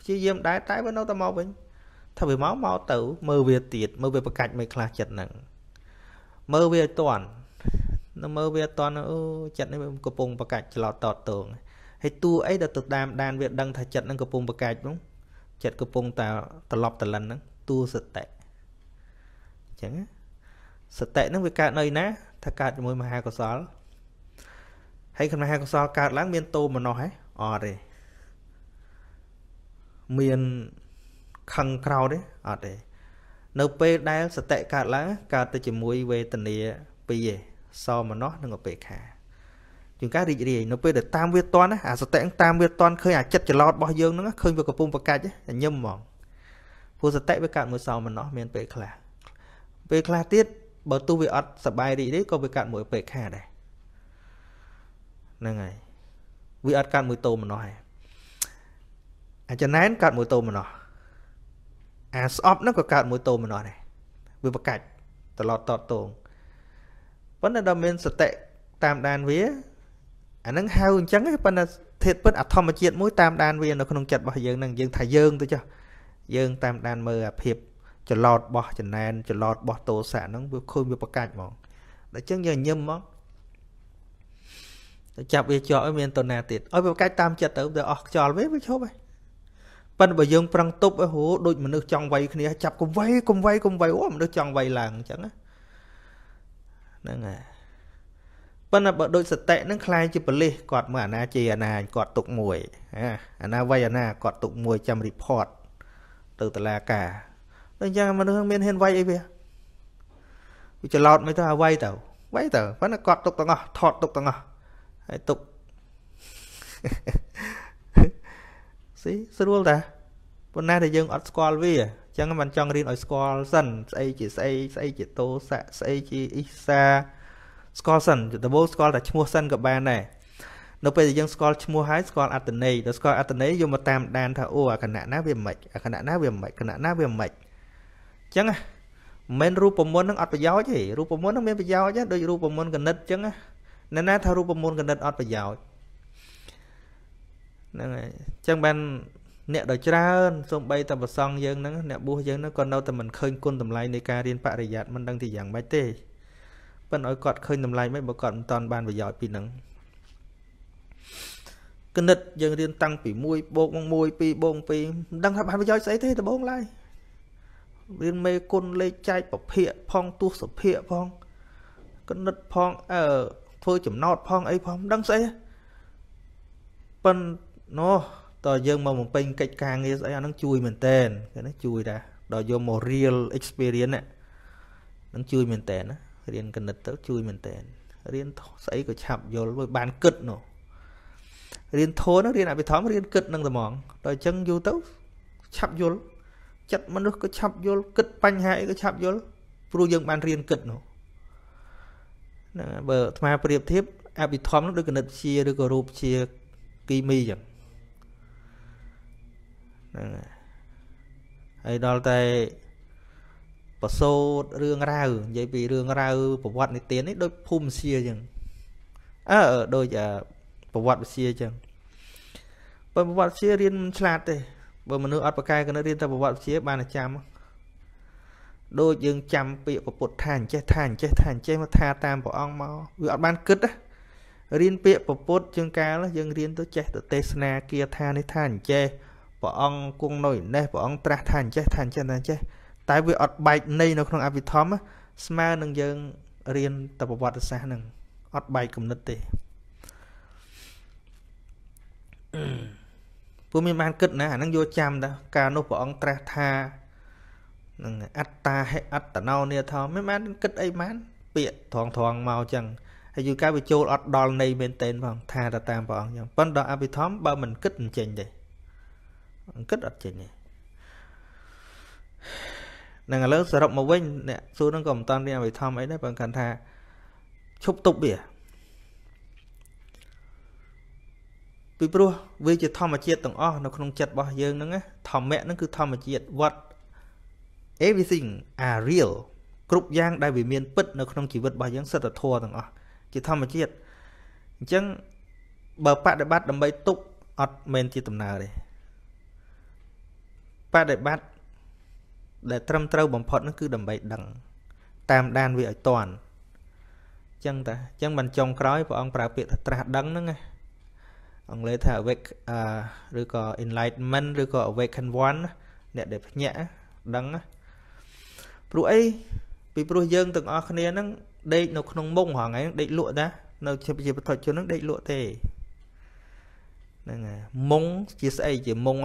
[SPEAKER 1] ព្យាយាមដែរតែវានៅតែមកវិញថាវាមកមកទៅមើលវាទៀតមើលវាប្រកាច់មិនខ្លះចិត្តហ្នឹងមើលវាឲ្យតន់នៅមើលវាអត់តអូចិត្តនេះកំពុងប្រកាច់ច្រឡោតតតងហើយតួអីដែលទៅតាមដានវាដឹងថាចិត្តនឹងកំពុងប្រកាច់នោះចិត្តកំពុងតែត្រឡប់តលិនហ្នឹងតួសតិអញ្ចឹងសតិហ្នឹងវាកើតនៅណាថាកើតជាមួយមហាកុសល ហើយខណៈហេតុកុសលកើតឡើងមានតោមនោះហ៎អត់ទេមានខឹងក្រោធទេអត់ទេនៅពេលដែលសតិកើតឡើងកើតទៅជាមួយវេទនាពីរឯងសមនោះនិងឧបេក្ខាជាងការរីករាយនៅពេលដែលតាមវាតន់អាសតិតាមវាតន់ឃើញអាចិត្តច្រឡោតរបស់យើងហ្នឹងឃើញវាកំពុងប្រកាច់ញញឹមហ្មងព្រោះសតិវាកើតមួយសមនោះមានពេលខ្លះពេលខ្លះទៀតបើទោះវាអត់សបាយរីករាយក៏វាកើតមួយឧបេក្ខាដែរ ហ្នឹងហើយវាអត់កើតមួយតោមនោះហើយអាចំណែនកើតមួយតោមនោះអាស្អប់ហ្នឹងក៏កើតមួយតោមនោះដែរវាប្រកាច់ត្រឡប់តតតងប៉ុន្តែដល់មានសតិតាមដានវាអាហ្នឹងហៅអញ្ចឹងប៉ុន្តែធាតពិតអធម្មជាតិមួយតាមដានវានៅក្នុងចិត្តរបស់យើងហ្នឹងយើងថាយើងទៅចុះយើងតាមដានមើលអាភាពចលោតរបស់ចំណែនចលោតរបស់តោសៈហ្នឹងវាឃើញវាប្រកាច់ហ្មងដល់អញ្ចឹងយើងញឹមហ្មង ទៅចាប់វាជាប់ឲ្យមានតណាទៀតឲ្យវាប្រកាច់តាមចិត្តទៅទៅអស់ខ្យល់វាវាឈប់ហើយប៉ិនបើយើងប្រឹងទប់ហូដូចមនុស្សចង់វាយគ្នាចាប់កុំវាយកុំវាយកុំវាយអូមនុស្សចង់វាយឡើងអញ្ចឹងហ្នឹងហើយប៉ុន្តែបើដូចសតិហ្នឹងคล้ายជាបលិសគាត់មើលអាណាជាអាណាគាត់ទុកមួយអាណាវាយអាណាគាត់ទុកមួយចាំ report ទៅតុលាការតែអញ្ចឹងមនុស្សមានហ៊ានវាយអីវាវាច្រឡោតមិនទៅឲ្យវាយទៅវាយទៅប៉ុន្តែគាត់ទុកទាំងអស់ថតទុកទាំងអស់ ហើយទុកស៊ីស្រួលតាប៉ុន្តែតែយើងអត់ស្គាល់វាអញ្ចឹងមិនចង់រៀនឲ្យស្គាល់សិនស្អីជាស្អីស្អីជាតោសៈស្អីជាអ៊ីសាស្គាល់សិនដំបូងស្គាល់តែឈ្មោះសិនក៏បានដែរនៅពេលដែលយើងស្គាល់ឈ្មោះហើយស្គាល់អត្តន័យដល់ស្គាល់អត្តន័យយកមកតាមដានថាអូអាគណៈណាវាមិនអាគណៈណាវាមិនគណៈណាវាមិនអញ្ចឹងមិនមែនរូបមន្តនឹងអត់ប្រយោជន៍ទេរូបមន្តនឹងមានប្រយោជន៍ដូចរូបមន្តកណិតអញ្ចឹងណា ណាថារូបមន្តកណិតអត់ប្រយោជន៍ហ្នឹងហើយអញ្ចឹងបានអ្នកដ៏ច្រើនសំបីតែប្រសងយើងហ្នឹងអ្នកបួសយើងហ្នឹងក៏នៅតែមិនឃើញគុណតម្លៃនៃការរៀនបរិយ័តមិនដឹងទីយ៉ាងម៉េចទេប៉ិនឲ្យគាត់ឃើញតម្លៃមិនបើគាត់មិនតាន់បានប្រយោជន៍ពីហ្នឹងគណិតយើងរៀនតាំងពី1បូក1 2បូក2មិនដឹងថាបានប្រយោជន៍ស្អីទេដំបូងឡើយរៀនមេគុណលេខចែកប្រភេទផងទស្សភៈផងគណិតផងអឺ ធ្វើចំណោតផងអីផងមិនដឹងស្អីប៉ិនណោះតើយើងមកបំពេញកិច្ចការងារស្អីអានឹងជួយមែនតែនគេណាជួយដែរដល់យកមក real experience ហ្នឹងជួយមែនតែនណារៀនគណិតទៅជួយមែនតែនរៀនស្អីក៏ឆាប់យល់វាបានគិតនោះរៀនធនរៀនអភិធម្មរៀនគិតនឹងតែហ្មងដល់អញ្ចឹងយូរទៅឆាប់យល់ចិត្តមនុស្សក៏ឆាប់យល់គិតបញ្ហាអីក៏ឆាប់យល់ព្រោះយើងបានរៀនគិតនោះ ហ្នឹងបើអាត្មាប្រៀបធៀបអភិធម្មនោះដូចគណិតវិទ្យាឬក៏រូបវិទ្យាគីមីអញ្ចឹងហ្នឹងហើយដល់តែប្រសូតរឿងរ៉ាវនិយាយពីរឿងរ៉ាវប្រវត្តិនិទាននេះដូចភូមិវិទ្យាអញ្ចឹងអើដូចប្រវត្តិវិទ្យាអញ្ចឹងបើប្រវត្តិវិទ្យារៀនមិនឆ្លាតទេបើមនុស្សអត់ប្រកែកនៅរៀនតែប្រវត្តិវិទ្យាបានតែចាំ ដូចយើងចាំពាក្យពុទ្ធថាអញ្ចេះថាអញ្ចេះថាអញ្ចេះមកថាតាមព្រះអង្គមកវាអត់បានគិតរៀនពាក្យពុទ្ធជាងកាលយើងរៀនទៅចេះទៅទេសនាគាថានេះថាអញ្ចេះព្រះអង្គគង់នៅនេះព្រះអង្គត្រាស់ថាអញ្ចេះថាអញ្ចេះថាអញ្ចេះតែវាអត់បែកនៃនៅក្នុងអភិធម្មស្មើនឹងយើងរៀនតែប្រវត្តិសាស្ត្រហ្នឹងអត់បែកគំនិតទេពួកមានបានគិតណាអាហ្នឹងយកចាំតាកាលនោះព្រះអង្គត្រាស់ថា នឹងអត្តាហេអត្តណោនេធមមិនបានគិតអីបាន ពាក្យត្រង់ត្រង់មកចឹងហើយយូរកាលវាចូលអត់ដល់នៃមែនតែនផងថាទៅតាមព្រះអង្គចឹងប៉ុន្តែដល់អភិធម្មបើមិនគិតមិនចេញទេគិតអត់ចេញទេនឹងឥឡូវសរុបមកវិញអ្នកសួរនឹងក៏មិនតាន់រៀនអភិធម្មអីដែរបើគាត់ថាឈប់ទប់វាពីព្រោះវាជាធម្មជាតិទាំងអស់នៅក្នុងចិត្តរបស់យើងហ្នឹងធម្មៈហ្នឹងគឺធម្មជាតិ what everything are real គ្រប់យ៉ាងដែលវាមានពិតនៅក្នុងជីវិតរបស់យើងសិទ្ធិធម៌ទាំងអស់ជាធម្មជាតិអញ្ចឹងបើបដិបត្តិដើម្បីទុកអត់មែនជាដំណើរទេបដិបត្តិដែលត្រឹមត្រូវបំផុតនោះគឺដើម្បីដឹង តាមដានវាឲ្យតាន់ចឹងតាចឹងមិនចុងក្រោយព្រះអង្គប្រើពាក្យថាត្រាស់ដឹងហ្នឹងណាអង់គ្លេសថា awake អឺឬក៏ enlightenment ឬក៏ awaken one អ្នកដែលភ្ញាក់ដឹងណា ព្រោះអីពីព្រោះយើងទាំងអស់គ្នាហ្នឹងដេកនៅក្នុងមុងហងៃដេកលក់តានៅជាប្រជាបទជនហ្នឹងដេកលក់ទេហ្នឹងហើយមុងជាស្អីជាមុង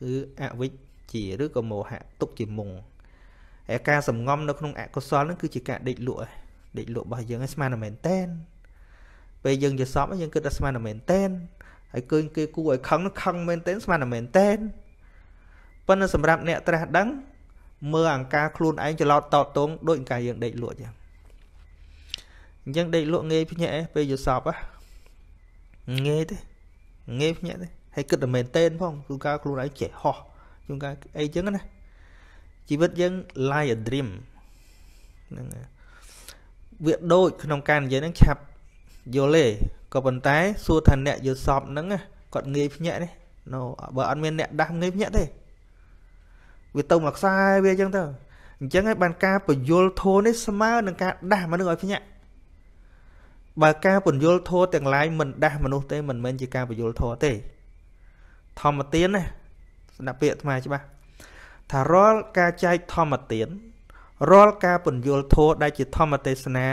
[SPEAKER 1] គឺអវិជ្ជាឬក៏មោហៈទុកជាមុងហើយការសំងំនៅក្នុងអកុសលហ្នឹងគឺជាការដេកលក់ដេកលក់របស់យើងឲ្យស្មានតែមែនតែនពេលយើងជាសពយើងគិតថាស្មានតែមែនតែនហើយឃើញគេគូឲ្យខឹងខឹងមែនតែនស្មានតែមែនតែនប៉ុន្តែសម្រាប់អ្នកត្រាស់ដឹង មើលអង្ការខ្លួនឯងច្រឡោតតតងដូចអង្ការយើងដេកលក់ចឹងអញ្ចឹងដេកលក់ងាយភ្ញាក់ឯងពេលយល់សពហ៎ងាយទេងាយភ្ញាក់ទេហើយគិតតែមែនតែនផងគឺការខ្លួនឯងចេះហោះជួនកាលអីចឹងណាជីវិតយើង lie a dream ហ្នឹងវាដូចក្នុងការនិយាយហ្នឹងឆាប់យល់ទេក៏ប៉ុន្តែសួរថាអ្នកយល់សពហ្នឹងគាត់ងាយភ្ញាក់ទេ no បើអត់មានអ្នកដាស់ងាយភ្ញាក់ទេ វាទៅមកខ្សែវាអញ្ចឹងទៅអញ្ចឹងហើយបានការពយល់ធោនេះស្មើនឹងការដាស់មនុស្សឲ្យភ្ញាក់បើការពន្យល់ធោទាំងឡាយមិនដាស់មនុស្សទេមិនមែនជាការពន្យល់ធោទេធម្មទានណាស្ដាប់ពាក្យអាត្មាច្បាស់ថារាល់ការចែកធម្មទានរាល់ការពន្យល់ធោដែលជាធម្មទេសនា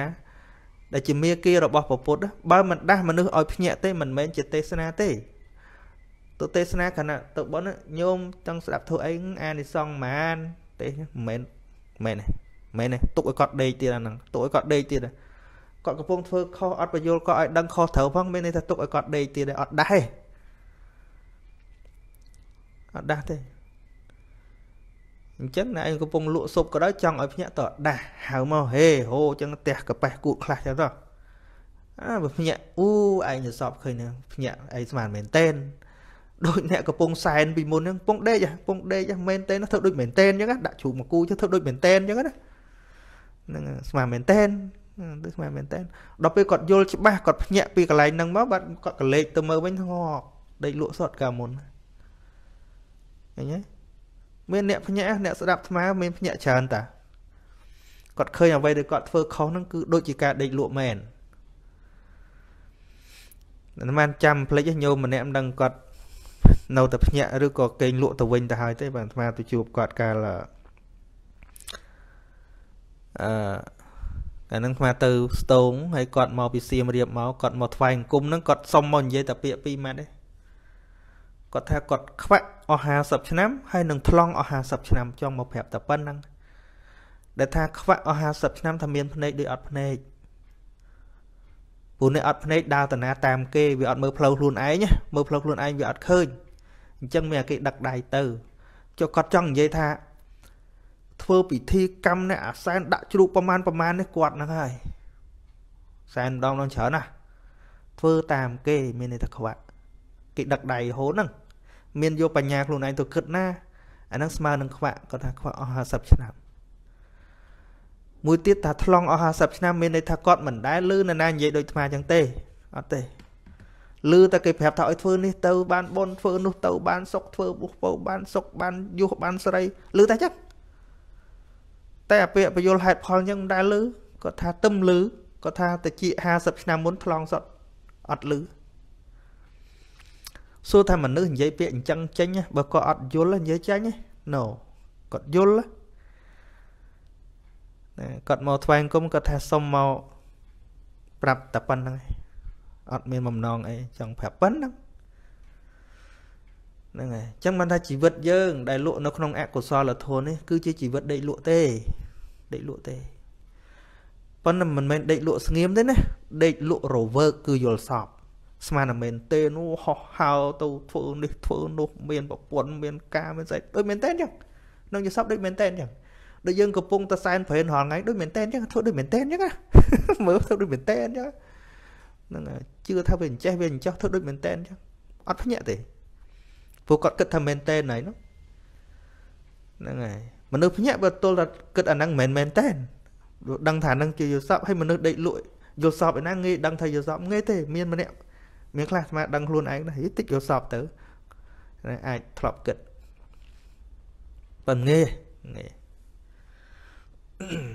[SPEAKER 1] ដែលជាមេគារបស់ពុទ្ធបើមិនដាស់មនុស្សឲ្យភ្ញាក់ទេមិនមែនជាទេសនាទេ ទៅទេសនាខណៈទៅប៉ុនញោមចង់ស្ដាប់ធូរអីអានិសងហ្មានទេមិនមែនមែនទេទុកឲ្យគាត់ដេកទៀតអាហ្នឹងទុកឲ្យគាត់ដេកទៀតគាត់កំពុងធ្វើខុសអត់បញ្យល់គាត់ឲ្យដឹងខុសត្រូវផងមានន័យថាទុកឲ្យគាត់ដេកទៀតអត់ដែរអត់ដាស់ទេអញ្ចឹងណែឯងកំពុងលក់ស៊ុបក៏ដោយចង់ឲ្យភ្ញាក់តដាស់ហៅមកហេហូអញ្ចឹងផ្ទះកប៉េះគូតខ្លះចឹងទៅអើបើភ្ញាក់អូឯងទៅសពឃើញភ្ញាក់ឯងស្មានមែនតែន ដូចអ្នកកំពុងសែនពីមុនហ្នឹងកំពុងដេកកំពុងដេកមែនតែនធ្វើដូចមែនតែនអញ្ចឹងដាក់ជ្រូកមកគូធ្វើដូចមែនតែនអញ្ចឹងណាហ្នឹងស្មានមែនតែនទៅស្មានមែនតែនដល់ពេលគាត់យល់ច្បាស់គាត់ភ្ញាក់ពីកន្លែងហ្នឹងមកបាត់គាត់កលេចទៅមើលវិញហោដេកលក់សតកាលមុនឃើញទេមានអ្នកភ្ញាក់អ្នកស្ដាប់ថ្មមានភ្ញាក់ច្រើនតាគាត់ឃើញអ្វីដែលគាត់ធ្វើខុសហ្នឹងគឺដូចជាការដេកលក់មែនមិនមែនចាំភ្លេចញោមម្នាក់មិនដឹងគាត់ នៅតែភ្ញាក់ឬក៏កេងលក់ទៅវិញទៅហើយទេបាទអាត្មាទៅជួបគាត់កាលអឺកាលហ្នឹងអាត្មាទៅស្ទងហើយគាត់មកពីសៀមរាបមកគាត់មកថ្វាយអង្គមហ្នឹងគាត់សុំមកនិយាយតែពាក្យពីរម៉ាត់ទេគាត់ថាគាត់ខ្វាក់អស់50ឆ្នាំហើយនឹងថ្លង់អស់50ឆ្នាំចង់មកប្រាប់តែប៉ុណ្្នឹងដែលថាខ្វាក់អស់50ឆ្នាំថាមានភ្នែកដូចអត់ភ្នែកពួកនេះអត់ភ្នែកដើរតាណាតាមគេវាអត់មើលផ្លូវខ្លួនឯងមើលផ្លូវខ្លួនឯងវាអត់ឃើញ អញ្ចឹងមានគេដឹកដៃទៅចុះគាត់ចង់និយាយថាធ្វើពិធីកម្មនេះអាសែនដាក់ជ្រូកប្រមាណប្រមាណនេះគាត់ហ្នឹងហើយសែនម្ដងដល់ច្រើនណាធ្វើតាមគេមានន័យថាខ្វាក់គេដឹកដៃរហូតហ្នឹងមានយកបញ្ញាខ្លួនឯងទៅគិតណាអាហ្នឹងស្មើនឹងខ្វាក់គាត់ថាខ្វាក់អស់50ឆ្នាំមួយទៀតថាថ្លង់អស់50ឆ្នាំមានន័យថាគាត់មិនដែលលឺនរណានិយាយដូចថ្មចឹងទេអត់ទេ លឺតែគេប្រាប់ថាឲ្យធ្វើនេះទៅបានបនធ្វើនោះទៅបានសុកធ្វើបុះពោបានសុកបានយុះបានស្រីលឺតែចឹងតែអាពាក្យបញ្យលហេតុផលចឹងមិនដែលលឺគាត់ថាទឹមលឺគាត់ថាតិច50ឆ្នាំមុនថ្លង់សតអត់លឺសួរថាមនុស្សនិយាយពាក្យអញ្ចឹងចេញបើគាត់អត់យល់និយាយចាញ់ no គាត់យល់ណាគាត់មកថ្វាយអង្គមគាត់ថាសុំមកប្រាប់តែប៉ុណ្្នឹង អត់មានបំណងអីចង់ប្រាប់ប៉ុណ្្នឹងហ្នឹងហើយអញ្ចឹងបានថាជីវិតយើង ដែលលក់នៅក្នុងអកុសលធម៌នេះគឺជាជីវិតដេកលក់ទេដេកលក់ទេប៉ុន្តែមិនមែនដេកលក់ស្ងៀមទេណាដេកលក់រវើកគឺយល់សពស្មានតែមែនទេនោះហោះហើទៅធ្វើនេះធ្វើនោះមានប្រពន្ធមានការមានស្អីដូចមែនទេអញ្ចឹងនឹងយល់សពដូចមែនទេអញ្ចឹងដូចយើងកំពុងតែសែនប្រេនរាល់ថ្ងៃដូចមែនតែនអញ្ចឹងធ្វើដូចមែនតែនអញ្ចឹងណាមើលធ្វើដូចមែនតែនអញ្ចឹងហ្នឹងហើយ ជឿថាវាអញ្ចេះវាអញ្ចោះធ្វើដូចមែនតែនអញ្ចឹងអត់ភ្ញាក់ទេព្រោះគាត់គិតថាមែនតែនហើយនោះហ្នឹងហើយមនុស្សភ្ញាក់បើទល់តែគិតអាហ្នឹងមិនមែនមែនតែនដឹងថាហ្នឹងជាយល់សពហើយមនុស្សដេកលក់យល់សពឯណាងាយដឹងថាយល់សពងាយទេមានម្នាក់មានខ្លះស្មាដឹងខ្លួនឯងដែរតិចយល់សពទៅអាចធ្លាប់គិតប៉ុន្តែងាយងាយ Mm-hmm.